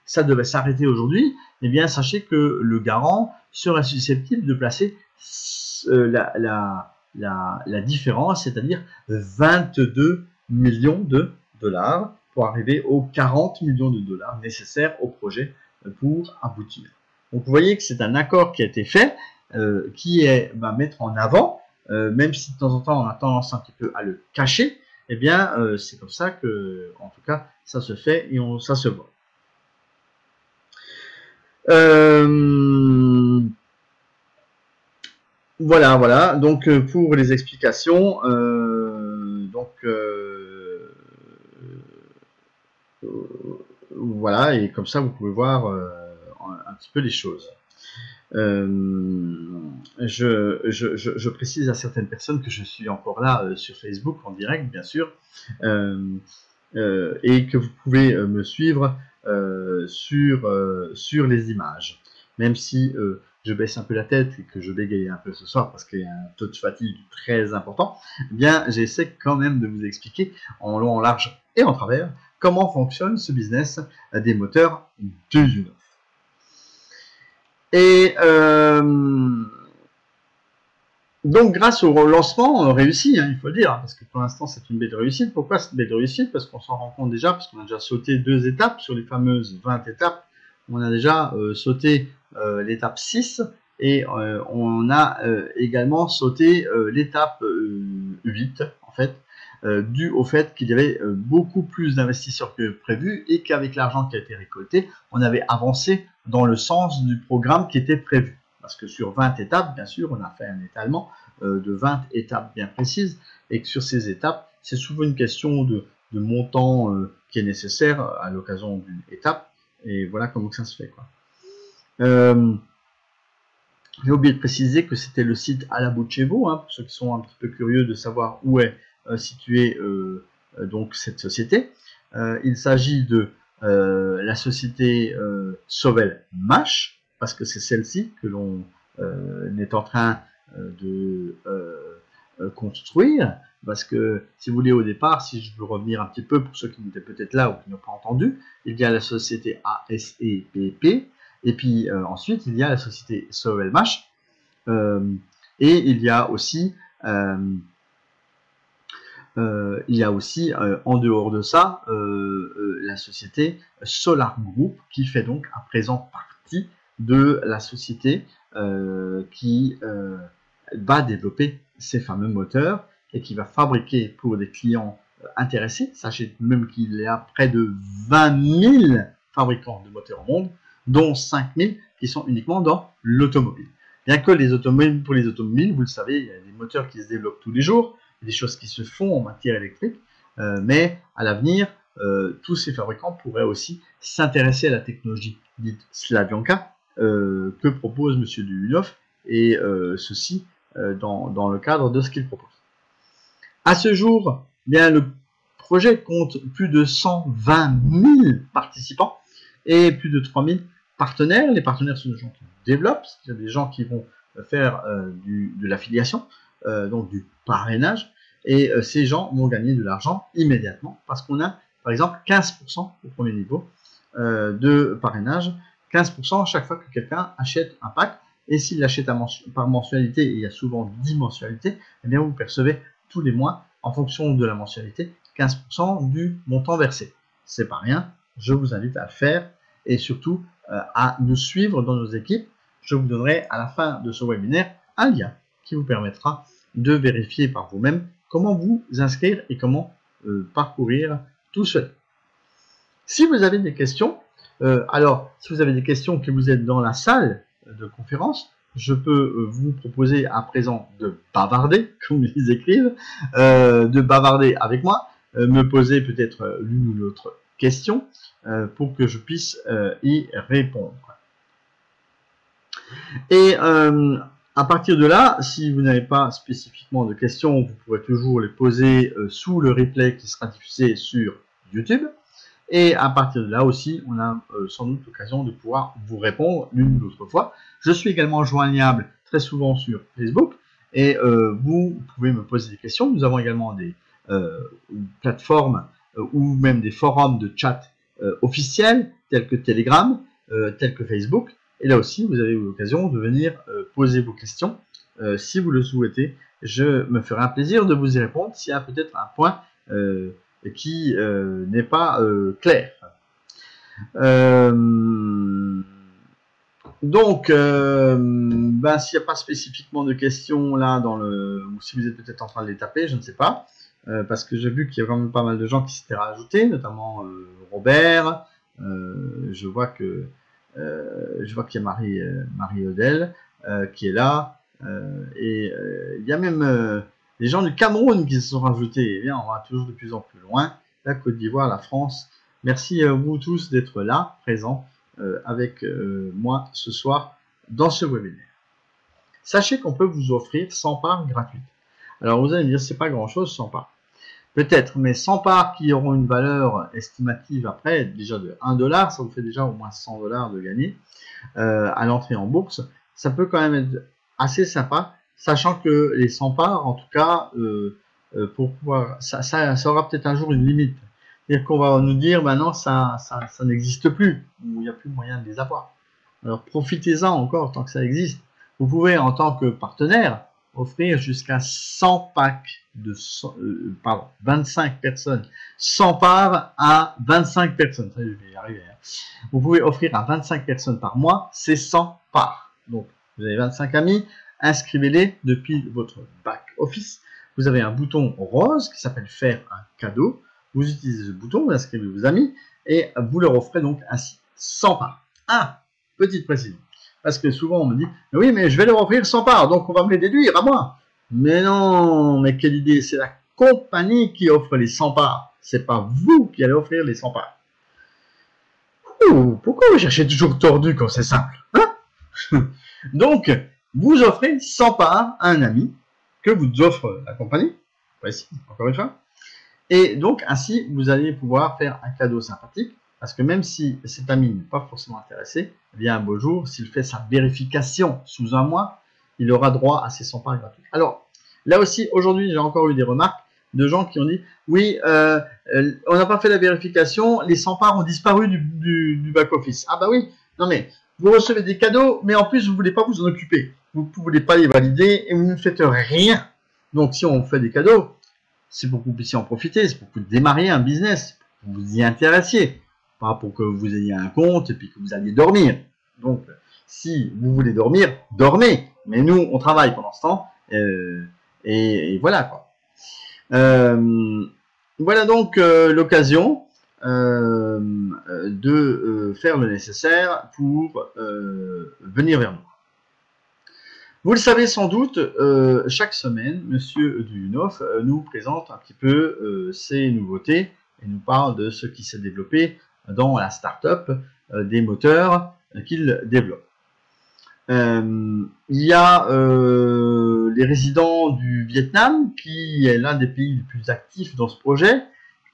ça devait s'arrêter aujourd'hui, eh bien, sachez que le garant serait susceptible de placer la, la, la, différence, c'est-à-dire 22 millions de dollars pour arriver aux 40 millions de dollars nécessaires au projet pour aboutir. Donc vous voyez que c'est un accord qui a été fait, euh, qui est à mettre en avant, euh, même si de temps en temps on a tendance un petit peu à le cacher, eh bien euh, c'est comme ça que, en tout cas, ça se fait et on, ça se voit. Voilà, voilà. Donc euh, pour les explications, euh, donc euh, voilà, et comme ça vous pouvez voir un petit peu les choses. Je, je, précise à certaines personnes que je suis encore là sur Facebook en direct, bien sûr, et que vous pouvez me suivre sur, sur les images. Même si je baisse un peu la tête et que je bégaye un peu ce soir parce qu'il y a un taux de fatigue très important, eh bien j'essaie quand même de vous expliquer en long, en large et en travers comment fonctionne ce business des moteurs de Juno. Et euh, donc grâce au lancement réussi, hein, il faut le dire, parce que pour l'instant c'est une belle réussite. Pourquoi c'est une belle réussite? Parce qu'on s'en rend compte déjà, parce qu'on a déjà sauté deux étapes sur les fameuses 20 étapes. On a déjà euh, sauté euh, l'étape 6 et euh, on a euh, également sauté l'étape 8 en fait dû au fait qu'il y avait beaucoup plus d'investisseurs que prévu et qu'avec l'argent qui a été récolté, on avait avancé dans le sens du programme qui était prévu. Parce que sur 20 étapes, bien sûr, on a fait un étalement de 20 étapes bien précises et que sur ces étapes, c'est souvent une question de, montant qui est nécessaire à l'occasion d'une étape. Et voilà comment ça se fait. Euh, j'ai oublié de préciser que c'était le site à la bout de chez vous, hein, pour ceux qui sont un petit peu curieux de savoir où est euh, située euh, donc cette société. il s'agit de la société Sovel Mash, parce que c'est celle-ci que l'on est en train de construire. Parce que, si vous voulez, au départ, si je veux revenir un petit peu pour ceux qui n'étaient peut-être là ou qui n'ont pas entendu, il y a la société ASEPP, et puis euh, ensuite, il y a la société Sovelmash. Euh, et il y a aussi, euh, il y a aussi en dehors de ça, la société Solar Group qui fait donc à présent partie de la société qui va développer ces fameux moteurs et qui va fabriquer pour des clients intéressés. Sachez même qu'il y a près de 20 000 fabricants de moteurs au monde dont 5000 qui sont uniquement dans l'automobile. Bien que les automobiles, pour les automobiles, vous le savez, il y a des moteurs qui se développent tous les jours, des choses qui se font en matière électrique, euh, mais à l'avenir, euh, tous ces fabricants pourraient aussi s'intéresser à la technologie dite Slavionka euh, que propose M. Duyunov, et ceci dans, le cadre de ce qu'il propose. À ce jour, bien, le projet compte plus de 120 000 participants et plus de 3000 partenaires. Les partenaires sont des gens qui développent, c'est-à-dire des gens qui vont faire de l'affiliation, donc du parrainage, et euh, ces gens vont gagner de l'argent immédiatement parce qu'on a par exemple 15% au premier niveau de parrainage, 15% chaque fois que quelqu'un achète un pack, et s'il l'achète par mensualité, il y a souvent 10 mensualités, eh bien vous percevez tous les mois, en fonction de la mensualité, 15% du montant versé. C'est pas rien, je vous invite à le faire et surtout euh, à nous suivre dans nos équipes. Je vous donnerai à la fin de ce webinaire un lien qui vous permettra de vérifier par vous-même comment vous inscrire et comment euh, parcourir tout cela. Si vous avez des questions, euh, alors si vous avez des questions que vous êtes dans la salle de conférence, je peux vous proposer à présent de bavarder, comme ils écrivent, de bavarder avec moi, me poser peut-être l'une ou l'autre question euh, pour que je puisse euh, y répondre. Et euh, à partir de là, si vous n'avez pas spécifiquement de questions, vous pourrez toujours les poser euh, sous le replay qui sera diffusé sur YouTube. Et à partir de là aussi, on a euh, sans doute l'occasion de pouvoir vous répondre l'une ou l'autre fois. Je suis également joignable très souvent sur Facebook et vous pouvez me poser des questions. Nous avons également des plateformes ou même des forums de chat officiels tels que Telegram, tels que Facebook et là aussi, vous avez l'occasion de venir euh, poser vos questions. Euh, si vous le souhaitez, je me ferai un plaisir de vous y répondre s'il y a peut-être un point euh, qui n'est pas clair. donc, ben, s'il n'y a pas spécifiquement de questions là, dans le, ou si vous êtes peut-être en train de les taper, je ne sais pas, parce que j'ai vu qu'il y a quand même pas mal de gens qui s'étaient rajoutés, notamment Robert. je vois que je vois qu'il y a Marie, euh, Marie euh, qui est là. et il y a même les gens du Cameroun qui se sont rajoutés. Eh bien, on va toujours de plus en plus loin. La Côte d'Ivoire, la France. Merci à vous tous d'être là, présents avec moi ce soir dans ce webinaire. Sachez qu'on peut vous offrir 100 parts gratuites. Alors vous allez me dire, c'est pas grand chose 100 parts. Peut-être, mais 100 parts qui auront une valeur estimative après, déjà de 1 dollar, ça vous fait déjà au moins 100 dollars de gagner euh, à l'entrée en bourse. Ça peut quand même être assez sympa, sachant que les 100 parts, en tout cas, euh, euh, pour pouvoir, ça, ça, aura peut-être un jour une limite. C'est-à-dire qu'on va nous dire, maintenant, ça, ça, ça n'existe plus, ou il n'y a plus moyen de les avoir. Alors profitez-en encore tant que ça existe. Vous pouvez, en tant que partenaire, offrir jusqu'à 100 packs de euh, pardon, 25 personnes, 100 parts à 25 personnes. Hein. Vous pouvez offrir à 25 personnes par mois, c'est 100 parts. Donc, vous avez 25 amis, inscrivez-les depuis votre back office. Vous avez un bouton rose qui s'appelle faire un cadeau. Vous utilisez ce bouton, vous inscrivez vos amis et vous leur offrez donc ainsi 100 parts. Ah, petite précision. Parce que souvent on me dit, oui, mais je vais leur offrir 100 parts, donc on va me les déduire à moi. Mais non, mais quelle idée, c'est la compagnie qui offre les 100 parts. C'est pas vous qui allez offrir les 100 parts. pourquoi vous cherchez toujours tordu quand c'est simple hein? Donc, vous offrez 100 parts à un ami que vous offre la compagnie. Voici, encore une fois. Et donc, ainsi, vous allez pouvoir faire un cadeau sympathique parce que même si cet ami n'est pas forcément intéressé, eh bien un beau jour, s'il fait sa vérification sous un mois, il aura droit à ses 100 parts gratuits. Alors, là aussi, aujourd'hui, j'ai encore eu des remarques de gens qui ont dit, oui, euh, euh, on n'a pas fait la vérification, les 100 parts ont disparu du, back-office. Ah bah oui, non mais, vous recevez des cadeaux, mais en plus, vous ne voulez pas vous en occuper. Vous ne voulez pas les valider et vous ne faites rien. Donc, si on fait des cadeaux, c'est pour que vous puissiez en profiter, c'est pour que vous démarriez un business, vous y intéressiez pas pour que vous ayez un compte et puis que vous alliez dormir. Donc, si vous voulez dormir, dormez. Mais nous, on travaille pendant ce temps. Euh, et, voilà quoi. Euh, voilà donc euh, l'occasion de faire le nécessaire pour venir vers nous. Vous le savez sans doute, chaque semaine, Monsieur Duyunov nous présente un petit peu ses nouveautés et nous parle de ce qui s'est développé dans la startup des moteurs qu'il développe. Euh, il y a euh, les résidents du Vietnam, qui est l'un des pays les plus actifs dans ce projet,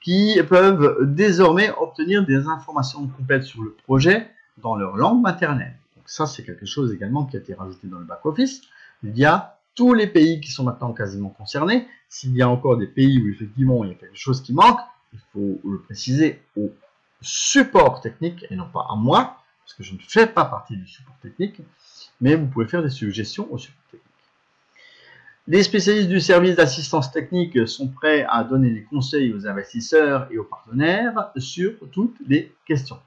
qui peuvent désormais obtenir des informations complètes sur le projet dans leur langue maternelle. Donc ça, c'est quelque chose également qui a été rajouté dans le back-office. Il y a tous les pays qui sont maintenant quasiment concernés. S'il y a encore des pays où effectivement il y a quelque chose qui manque, il faut le préciser au support technique et non pas à moi, parce que je ne fais pas partie du support technique, mais vous pouvez faire des suggestions au support technique. Les spécialistes du service d'assistance technique sont prêts à donner des conseils aux investisseurs et aux partenaires sur toutes les questions.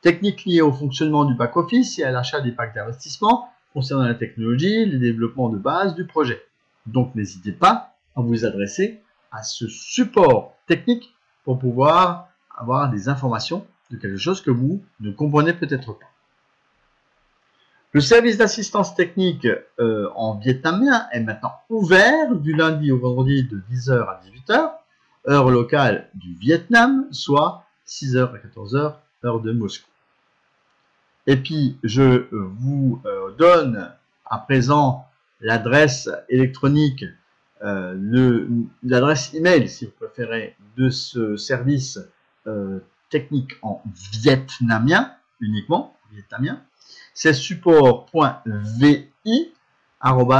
Techniques liées au fonctionnement du back-office et à l'achat des packs d'investissement concernant la technologie, les développements de base du projet. Donc n'hésitez pas à vous adresser à ce support technique pour pouvoir avoir des informations de quelque chose que vous ne comprenez peut-être pas. Le service d'assistance technique euh, en vietnamien est maintenant ouvert du lundi au vendredi de 10h à 18h, heure locale du Vietnam, soit 6h à 14h, heure de Moscou. Et puis, je vous donne à présent l'adresse électronique, l'adresse email, si vous préférez, de ce service technique en vietnamien uniquement, vietnamien. C'est support.vi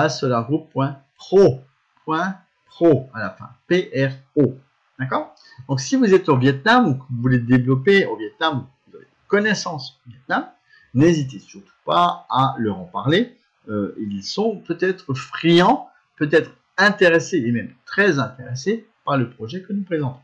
solargroup.pro pro à la fin, P-R-O. D'accord? Donc si vous êtes au Vietnam ou que vous voulez développer au Vietnam, vous avez connaissance au Vietnam, n'hésitez surtout pas à leur en parler. Euh, ils sont peut-être friands, peut-être intéressés et même très intéressés par le projet que nous présentons.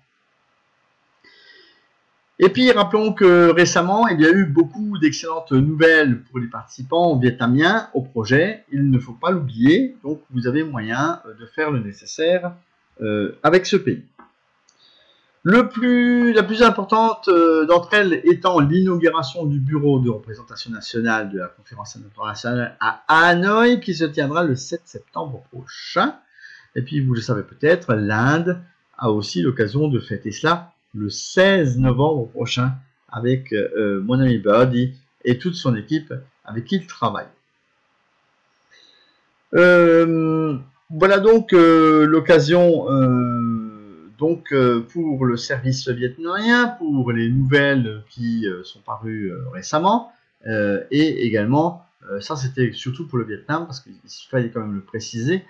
Et puis, rappelons que récemment, il y a eu beaucoup d'excellentes nouvelles pour les participants vietnamiens au projet. Il ne faut pas l'oublier. Donc, vous avez moyen euh, de faire le nécessaire euh, avec ce pays. La plus importante euh, d'entre elles étant l'inauguration du bureau de représentation nationale de la conférence internationale à Hanoï qui se tiendra le 7 septembre prochain. Et puis, vous le savez peut-être, l'Inde a aussi l'occasion de fêter cela le 16 novembre prochain avec euh, mon ami Birdie et toute son équipe avec qui il travaille. Euh, voilà donc euh, l'occasion donc pour le service vietnamien, pour les nouvelles qui sont parues récemment, et également, ça c'était surtout pour le Vietnam, parce qu'il fallait quand même le préciser,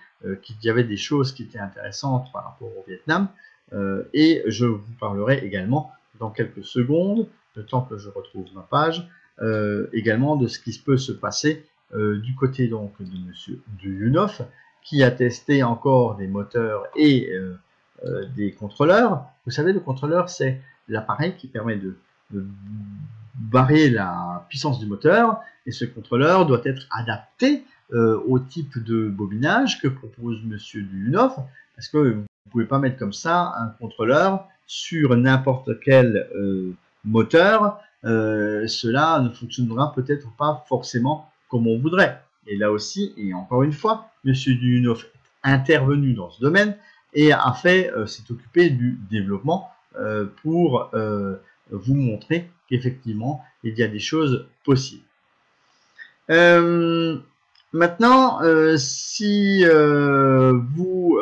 qu'il y avait des choses qui étaient intéressantes par rapport au Vietnam, euh, et je vous parlerai également dans quelques secondes, le temps que je retrouve ma page, euh, également de ce qui peut se passer euh, du côté donc de Monsieur Yunov, qui a testé encore des moteurs et des contrôleurs. Vous savez, le contrôleur, c'est l'appareil qui permet de, barrer la puissance du moteur, et ce contrôleur doit être adapté au type de bobinage que propose Monsieur Duyunov, parce que vous pouvez pas mettre comme ça un contrôleur sur n'importe quel euh, moteur. Euh, cela ne fonctionnera peut-être pas forcément comme on voudrait. Et là aussi, et encore une fois, M. Dunov est intervenu dans ce domaine et a fait, euh, s'est occupé du développement pour vous montrer qu'effectivement, il y a des choses possibles. maintenant, si vous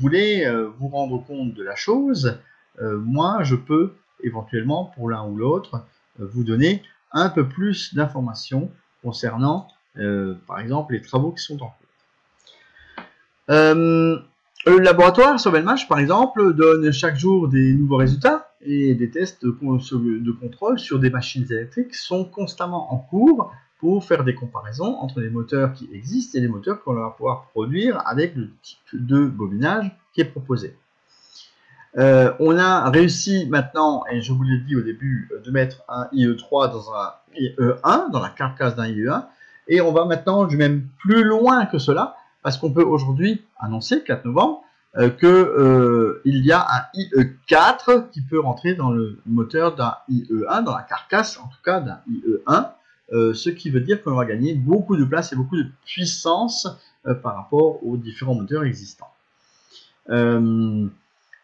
voulez euh, vous rendre compte de la chose, euh, moi, je peux éventuellement, pour l'un ou l'autre, euh, vous donner un peu plus d'informations concernant, par exemple, les travaux qui sont en cours. le laboratoire Sobelmash, par exemple, donne chaque jour des nouveaux résultats et des tests de contrôle sur des machines électriques sont constamment en cours pour faire des comparaisons entre les moteurs qui existent et les moteurs qu'on va pouvoir produire avec le type de bobinage qui est proposé. Euh, on a réussi maintenant, et je vous l'ai dit au début, de mettre un IE3 dans un IE1, dans la carcasse d'un IE1, et on va maintenant même plus loin que cela, parce qu'on peut aujourd'hui annoncer, 4 novembre, euh, qu'il euh, y a un IE4 qui peut rentrer dans le moteur d'un IE1, dans la carcasse en tout cas d'un IE1, euh, ce qui veut dire qu'on va gagner beaucoup de place et beaucoup de puissance euh, par rapport aux différents moteurs existants. Euh,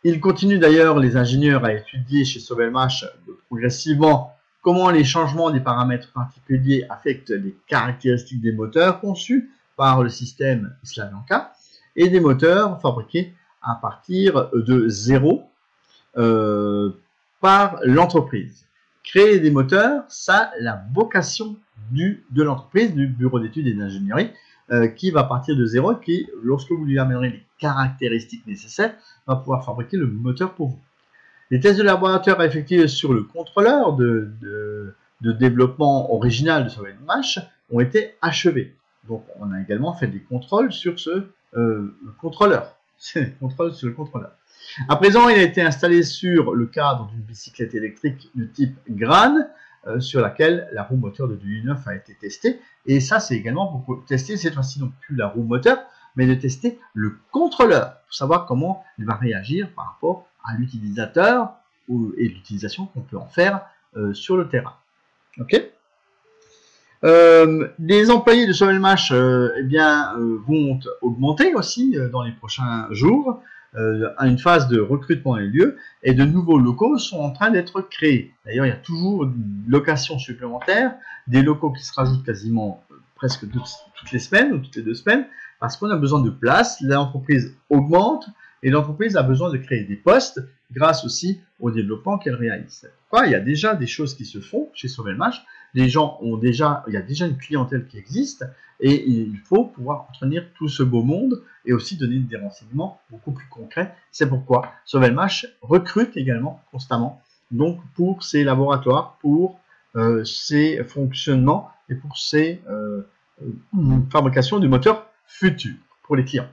il continue d'ailleurs, les ingénieurs, à étudier chez Sobelmash progressivement comment les changements des paramètres particuliers affectent les caractéristiques des moteurs conçus par le système Slavyanka et des moteurs fabriqués à partir de zéro par l'entreprise créer des moteurs, ça la vocation de l'entreprise, du bureau d'études et d'ingénierie, euh, qui va partir de zéro qui, lorsque vous lui amènerez les caractéristiques nécessaires, va pouvoir fabriquer le moteur pour vous. Les tests de laboratoire effectués sur le contrôleur de, développement original de Soviet Mash ont été achevés. Donc on a également fait des contrôles sur ce euh, contrôleur. C'est contrôle sur le contrôleur. À présent, il a été installé sur le cadre d'une bicyclette électrique de type GRAN, euh, sur laquelle la roue moteur de 2009 a été testée. Et ça, c'est également pour tester cette fois-ci non plus la roue moteur, mais de tester le contrôleur, pour savoir comment il va réagir par rapport à l'utilisateur et l'utilisation qu'on peut en faire euh, sur le terrain. Ok? Euh, les employés de Sovelmash eh vont augmenter aussi dans les prochains jours. Une phase de recrutement les lieux et de nouveaux locaux sont en train d'être créés. D'ailleurs, il y a toujours une location supplémentaire, des locaux qui se rajoutent quasiment presque toutes les semaines ou toutes les deux semaines, parce qu'on a besoin de place, l'entreprise augmente et l'entreprise a besoin de créer des postes grâce aussi au développement qu'elle réalise. il y a déjà des choses qui se font chez Sauvelmash. Gens ont déjà, il y a déjà une clientèle qui existe et il faut pouvoir entretenir tout ce beau monde et aussi donner des renseignements beaucoup plus concrets. C'est pourquoi Sauvelmash recrute également constamment donc pour ses laboratoires, pour euh, ses fonctionnements et pour ses euh, euh, fabrications du moteur futur pour les clients.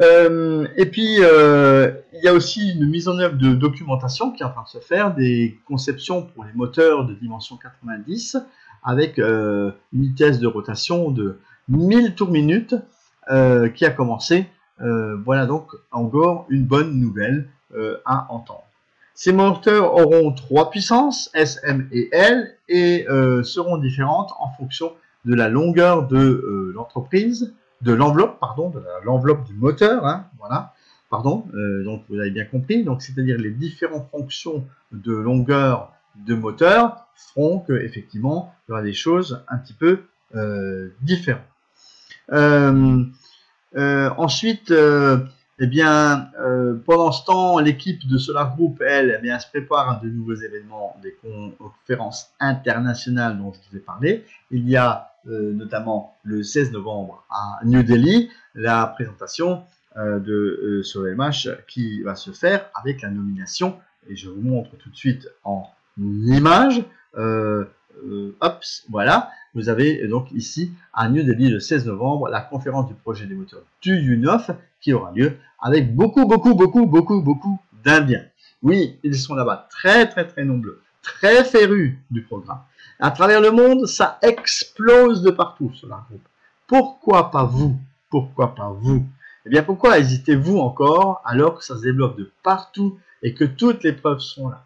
Euh, et puis, euh, il y a aussi une mise en œuvre de documentation qui est en train de se faire, des conceptions pour les moteurs de dimension 90, avec euh, une vitesse de rotation de 1000 tours minute qui a commencé. voilà donc encore une bonne nouvelle à entendre. Ces moteurs auront trois puissances, S, M et L, et seront différentes en fonction de la longueur de l'entreprise, de l'enveloppe, pardon, de l'enveloppe du moteur, hein, voilà, pardon, euh, donc vous avez bien compris, donc c'est-à-dire les différentes fonctions de longueur de moteur feront que effectivement il y aura des choses un petit peu euh, différentes. Euh, ensuite, eh bien, pendant ce temps, l'équipe de Solar Group, elle, eh bien, se prépare à de nouveaux événements, des conférences internationales dont je vous ai parlé. Il y a notamment le 16 novembre à New Delhi, la présentation euh, de euh, Sovelmash qui va se faire avec la nomination, et je vous montre tout de suite en image, hop, voilà, vous avez donc ici à New Delhi le 16 novembre la conférence du projet des moteurs du UNOF qui aura lieu avec beaucoup, beaucoup, beaucoup, beaucoup, beaucoup d'Indiens. Oui, ils sont là-bas très, très, très nombreux, très férus du programme. À travers le monde, ça explose de partout sur la groupe. Pourquoi pas vous? Pourquoi pas vous? Eh bien, pourquoi hésitez-vous encore alors que ça se développe de partout et que toutes les preuves sont là?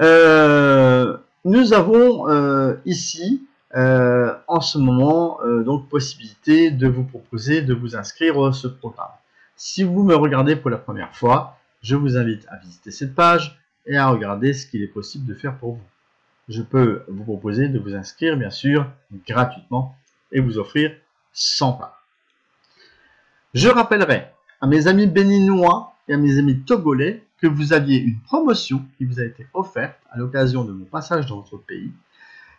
Euh, Nous avons euh, ici, euh, en ce moment, donc possibilité de vous proposer de vous inscrire à ce programme. Si vous me regardez pour la première fois, je vous invite à visiter cette page et à regarder ce qu'il est possible de faire pour vous. Je peux vous proposer de vous inscrire, bien sûr, gratuitement et vous offrir 100 parts. Je rappellerai à mes amis béninois et à mes amis togolais que vous aviez une promotion qui vous a été offerte à l'occasion de mon passage dans votre pays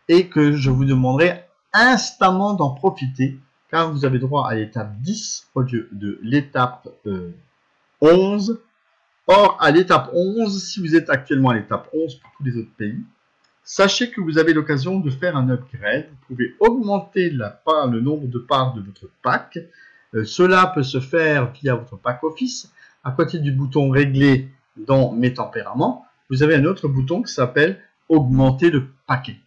et que je vous demanderai instamment d'en profiter car vous avez droit à l'étape 10 au lieu de l'étape 11 euh, Or, à l'étape 11, si vous êtes actuellement à l'étape 11 pour tous les autres pays, sachez que vous avez l'occasion de faire un upgrade. Vous pouvez augmenter le nombre de parts de votre pack. Euh, cela peut se faire via votre pack Office. À côté du bouton Régler dans Mes tempéraments, vous avez un autre bouton qui s'appelle Augmenter le paquet.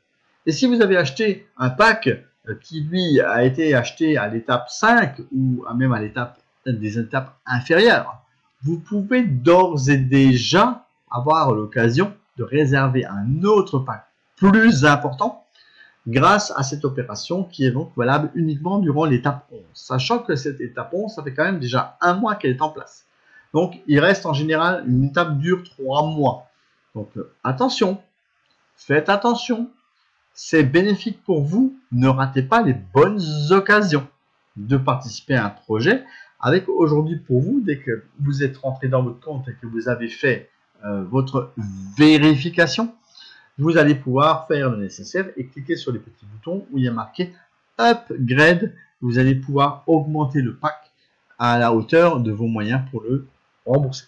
Et si vous avez acheté un pack euh, qui, lui, a été acheté à l'étape 5 ou même à l'étape des étapes inférieures, vous pouvez d'ores et déjà avoir l'occasion de réserver un autre pack plus important grâce à cette opération qui est donc valable uniquement durant l'étape 11. Sachant que cette étape 11, ça fait quand même déjà un mois qu'elle est en place. Donc, il reste en général, une étape dure trois mois. Donc, euh, attention, faites attention. C'est bénéfique pour vous. Ne ratez pas les bonnes occasions de participer à un projet avec aujourd'hui pour vous, dès que vous êtes rentré dans votre compte et que vous avez fait euh, votre vérification, vous allez pouvoir faire le nécessaire et cliquer sur les petits boutons où il y a marqué Upgrade. Vous allez pouvoir augmenter le pack à la hauteur de vos moyens pour le rembourser.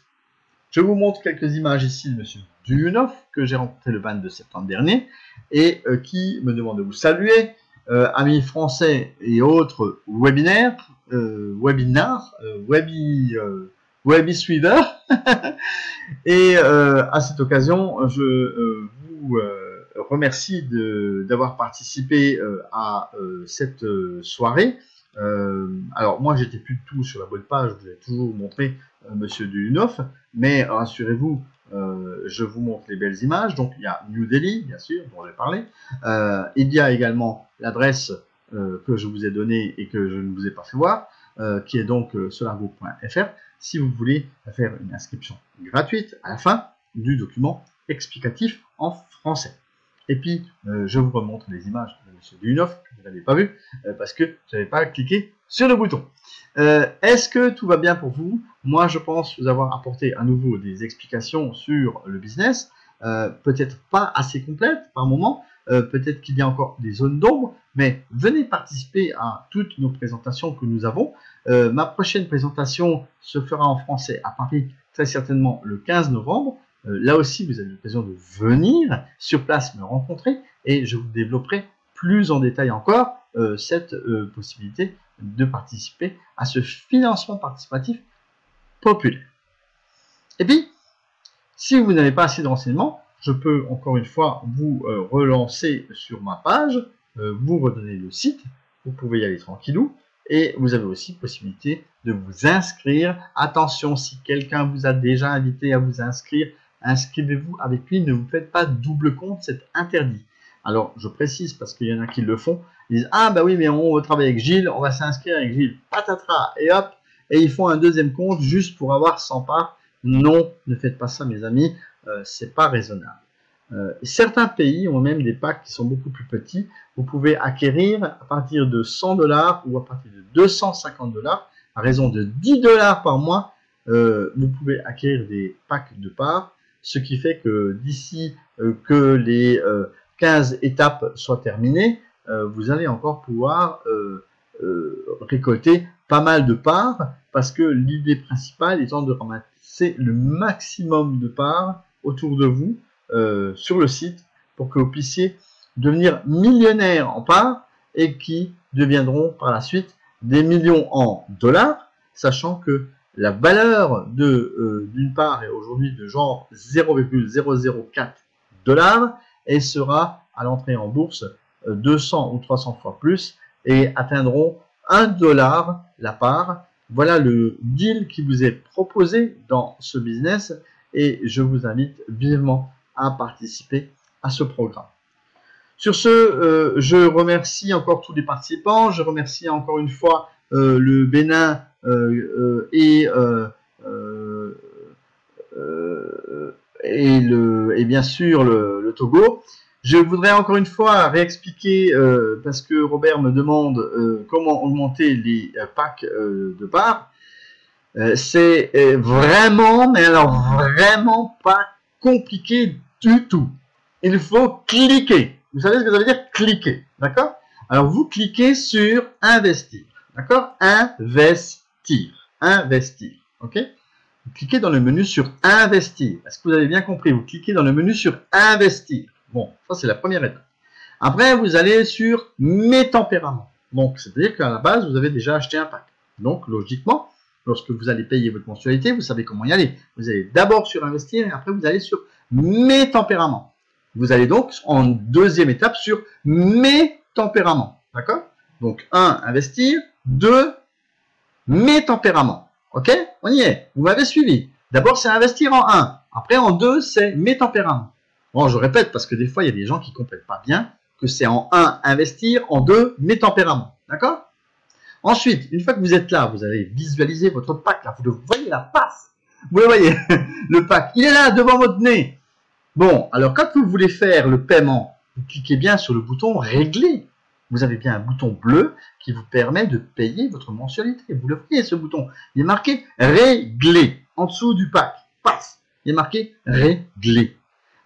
Je vous montre quelques images ici de Monsieur Dunov que j'ai rencontré le 22 septembre dernier et euh, qui me demande de vous saluer. Euh, amis français et autres webinaires, euh, webinar, euh, webi, euh, et euh, à cette occasion, je vous remercie d'avoir participé à cette soirée. alors moi, j'étais plus du tout sur la bonne page, je vous ai toujours montré Monsieur Dunoff, mais rassurez-vous, je vous montre les belles images. Donc il y a New Delhi, bien sûr, dont j'ai parlé. il y a également l'adresse euh, que je vous ai donné et que je ne vous ai pas fait voir. euh, qui est donc euh, solargroup.fr, si vous voulez faire une inscription gratuite à la fin du document explicatif en français. Et puis, euh, je vous remontre les images de M. Que vous n'avez pas vu, parce que je n'avais pas cliqué sur le bouton. Est-ce que tout va bien pour vous? Moi, je pense vous avoir apporté à nouveau des explications sur le business, peut-être pas assez complètes par moment, peut-être qu'il y a encore des zones d'ombre, mais venez participer à toutes nos présentations que nous avons. Euh, ma prochaine présentation se fera en français à Paris, très certainement le 15 novembre. Euh, là aussi, vous avez l'occasion de venir sur place me rencontrer et je vous développerai plus en détail encore euh, cette possibilité de participer à ce financement participatif populaire. Et puis, si vous n'avez pas assez de renseignements, je peux encore une fois vous relancer sur ma page euh, vous redonnez le site, vous pouvez y aller tranquillou, et vous avez aussi possibilité de vous inscrire. Attention, si quelqu'un vous a déjà invité à vous inscrire, inscrivez-vous avec lui, ne vous faites pas double compte, c'est interdit. Alors, je précise parce qu'il y en a qui le font, ils disent Ah, bah oui, mais on travaille avec Gilles, on va s'inscrire avec Gilles, patatras, et hop, et ils font un deuxième compte juste pour avoir 100 parts. Non, ne faites pas ça, mes amis, euh, c'est pas raisonnable. Euh, certains pays ont même des packs qui sont beaucoup plus petits. Vous pouvez acquérir à partir de 100 dollars ou à partir de 250 dollars, à raison de 10 dollars par mois, euh, vous pouvez acquérir des packs de parts, ce qui fait que d'ici euh, que les 15 étapes soient terminées, vous allez encore pouvoir récolter pas mal de parts, parce que l'idée principale étant de ramasser le maximum de parts autour de vous euh, sur le site pour que vous puissiez devenir millionnaire en parts et qui deviendront par la suite des millions en dollars, sachant que la valeur de euh, d'une part est aujourd'hui de genre 0,004 dollars et sera à l'entrée en bourse 200 euh, ou 300 fois plus et atteindront 1 dollar la part. Voilà le deal qui vous est proposé dans ce business et je vous invite vivement à participer à ce programme. Sur ce, euh, je remercie encore tous les participants. Je remercie encore une fois le Bénin euh, le, et bien sûr le, Togo. Je voudrais encore une fois réexpliquer, parce que Robert me demande comment augmenter les packs de parts. C'est vraiment, mais alors vraiment pas compliqué du tout. Il faut cliquer. Vous savez ce que ça veut dire cliquer, d'accord? Alors vous cliquez sur investir, d'accord? Investir, investir, ok? Vous cliquez dans le menu sur investir. Est-ce que vous avez bien compris? Vous cliquez dans le menu sur investir. Bon, ça c'est la première étape. Après, vous allez sur mes tempéraments. Donc, c'est-à-dire qu'à la base, vous avez déjà acheté un pack. Donc, logiquement, lorsque vous allez payer votre mensualité, vous savez comment y aller. Vous allez d'abord sur investir et après vous allez sur mes tempéraments. Vous allez donc en deuxième étape sur mes tempéraments. D'accord? Donc, un, investir. Deux, mes tempéraments. Ok? On y est. Vous m'avez suivi. D'abord, c'est investir en un. Après, en deux, c'est mes tempéraments. Bon, je répète parce que des fois, il y a des gens qui ne comprennent pas bien que c'est en un, investir. En deux, mes tempéraments. D'accord? Ensuite, une fois que vous êtes là, vous allez visualiser votre pack. Là, vous voyez la passe. Vous le voyez, le pack. Il est là, devant votre nez. Bon, alors quand vous voulez faire le paiement, vous cliquez bien sur le bouton Régler. Vous avez bien un bouton bleu qui vous permet de payer votre mensualité. Vous le voyez, ce bouton. Il est marqué Régler en dessous du pack. Passe. Il est marqué Régler.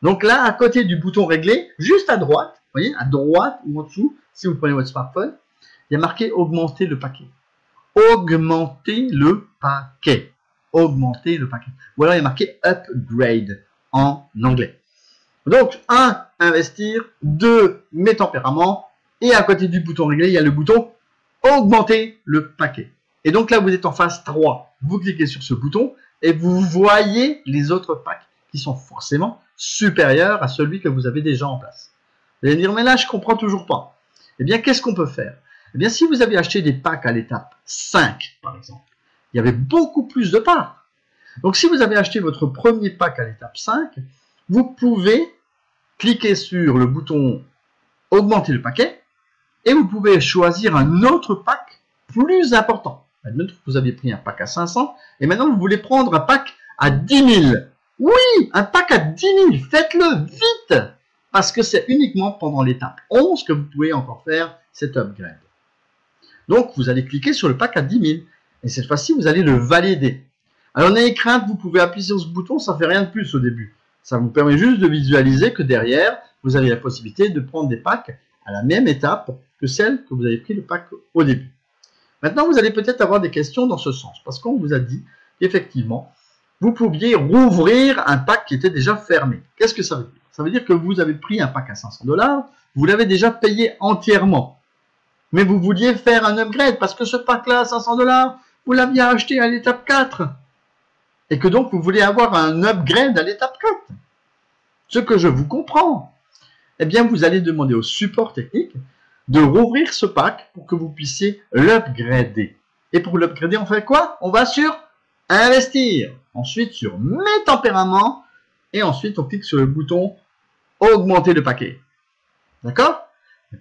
Donc là, à côté du bouton Régler, juste à droite, vous voyez, à droite ou en dessous, si vous prenez votre smartphone, il y a marqué augmenter le paquet. Augmenter le paquet. Augmenter le paquet. Ou alors il y marqué upgrade en anglais. Donc, 1, investir. 2, mes tempéraments. Et à côté du bouton régler, il y a le bouton augmenter le paquet. Et donc là, vous êtes en phase 3. Vous cliquez sur ce bouton et vous voyez les autres packs qui sont forcément supérieurs à celui que vous avez déjà en place. Vous allez dire, mais là, je comprends toujours pas. Eh bien, qu'est-ce qu'on peut faire? Eh bien, si vous avez acheté des packs à l'étape 5, par exemple, il y avait beaucoup plus de parts. Donc, si vous avez acheté votre premier pack à l'étape 5, vous pouvez cliquer sur le bouton augmenter le paquet et vous pouvez choisir un autre pack plus important. Vous avez pris un pack à 500 et maintenant vous voulez prendre un pack à 10 000. Oui, un pack à 10 000, faites-le vite parce que c'est uniquement pendant l'étape 11 que vous pouvez encore faire cet upgrade. Donc, vous allez cliquer sur le pack à 10 000 et cette fois-ci, vous allez le valider. Alors, n'ayez crainte, vous pouvez appuyer sur ce bouton, ça fait rien de plus au début. Ça vous permet juste de visualiser que derrière, vous avez la possibilité de prendre des packs à la même étape que celle que vous avez pris le pack au début. Maintenant, vous allez peut-être avoir des questions dans ce sens, parce qu'on vous a dit qu'effectivement, vous pouviez rouvrir un pack qui était déjà fermé. Qu'est-ce que ça veut dire? Ça veut dire que vous avez pris un pack à 500 dollars, vous l'avez déjà payé entièrement. Mais vous vouliez faire un upgrade, parce que ce pack-là à 500 dollars, vous l'aviez acheté à l'étape 4. Et que donc vous voulez avoir un upgrade à l'étape 4. Ce que je vous comprends. Eh bien, vous allez demander au support technique de rouvrir ce pack pour que vous puissiez l'upgrader. Et pour l'upgrader, on fait quoi? On va sur investir. Ensuite sur mes tempéraments. Et ensuite, on clique sur le bouton augmenter le paquet. D'accord?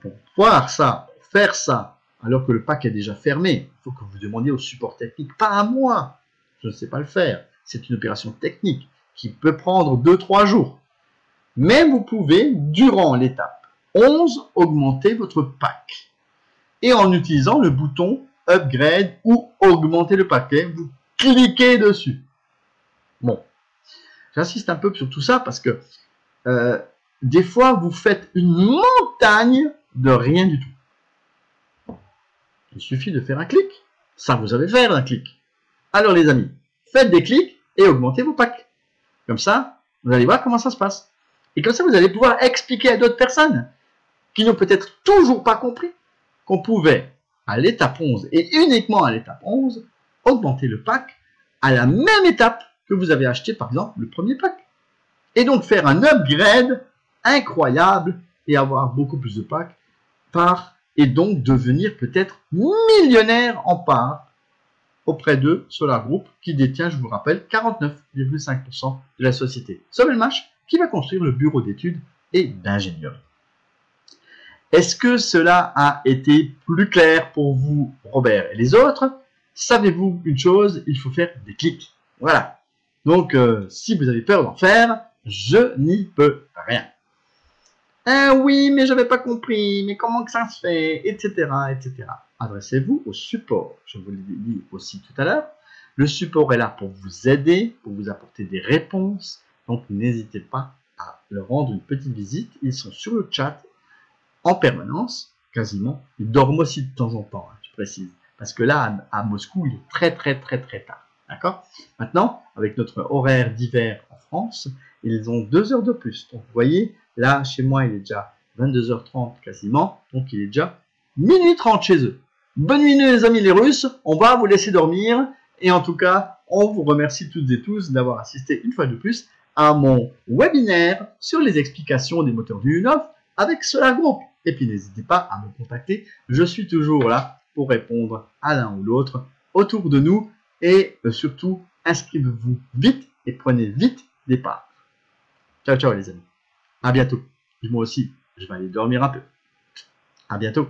Pour voir ça, pour faire ça, alors que le pack est déjà fermé, il faut que vous demandiez au support technique, pas à moi. Je ne sais pas le faire. C'est une opération technique qui peut prendre 2-3 jours. Mais vous pouvez, durant l'étape 11, augmenter votre pack. Et en utilisant le bouton Upgrade ou Augmenter le paquet, vous cliquez dessus. Bon, j'insiste un peu sur tout ça parce que euh, des fois, vous faites une montagne de rien du tout. Il suffit de faire un clic. Ça, vous savez faire un clic. Alors les amis, faites des clics et augmentez vos packs. Comme ça, vous allez voir comment ça se passe. Et comme ça, vous allez pouvoir expliquer à d'autres personnes qui n'ont peut-être toujours pas compris qu'on pouvait, à l'étape 11 et uniquement à l'étape 11, augmenter le pack à la même étape que vous avez acheté par exemple le premier pack. Et donc faire un upgrade incroyable et avoir beaucoup plus de packs par et donc devenir peut-être millionnaire en part auprès de Solar Group qui détient, je vous rappelle, 49,5% de la société Sobelmash qui va construire le bureau d'études et d'ingénierie. Est-ce que cela a été plus clair pour vous, Robert et les autres? Savez-vous une chose? Il faut faire des clics. Voilà. Donc, euh, si vous avez peur d'en faire, je n'y peux rien. Ah oui, mais j'avais pas compris, mais comment que ça se fait, etc., etc. Adressez-vous au support. Je vous l'ai dit aussi tout à l'heure. Le support est là pour vous aider, pour vous apporter des réponses. Donc, n'hésitez pas à leur rendre une petite visite. Ils sont sur le chat en permanence, quasiment. Ils dorment aussi de temps en temps, hein, je précise. Parce que là, à, Moscou, il est très, très, très, très tard. D'accord? Maintenant, avec notre horaire d'hiver en France, ils ont deux heures de plus. Donc, vous voyez, là, chez moi, il est déjà 22h30 quasiment. Donc, il est déjà minuit 30 chez eux. Bonne nuit, les amis les Russes. On va vous laisser dormir. Et en tout cas, on vous remercie toutes et tous d'avoir assisté une fois de plus à mon webinaire sur les explications des moteurs du UNOF avec Solar Group. Et puis n'hésitez pas à me contacter, je suis toujours là pour répondre à l'un ou l'autre autour de nous. Et euh, surtout, inscrivez-vous vite et prenez vite des parts. Ciao, ciao les amis. À bientôt. Moi aussi, je vais aller dormir un peu. À bientôt.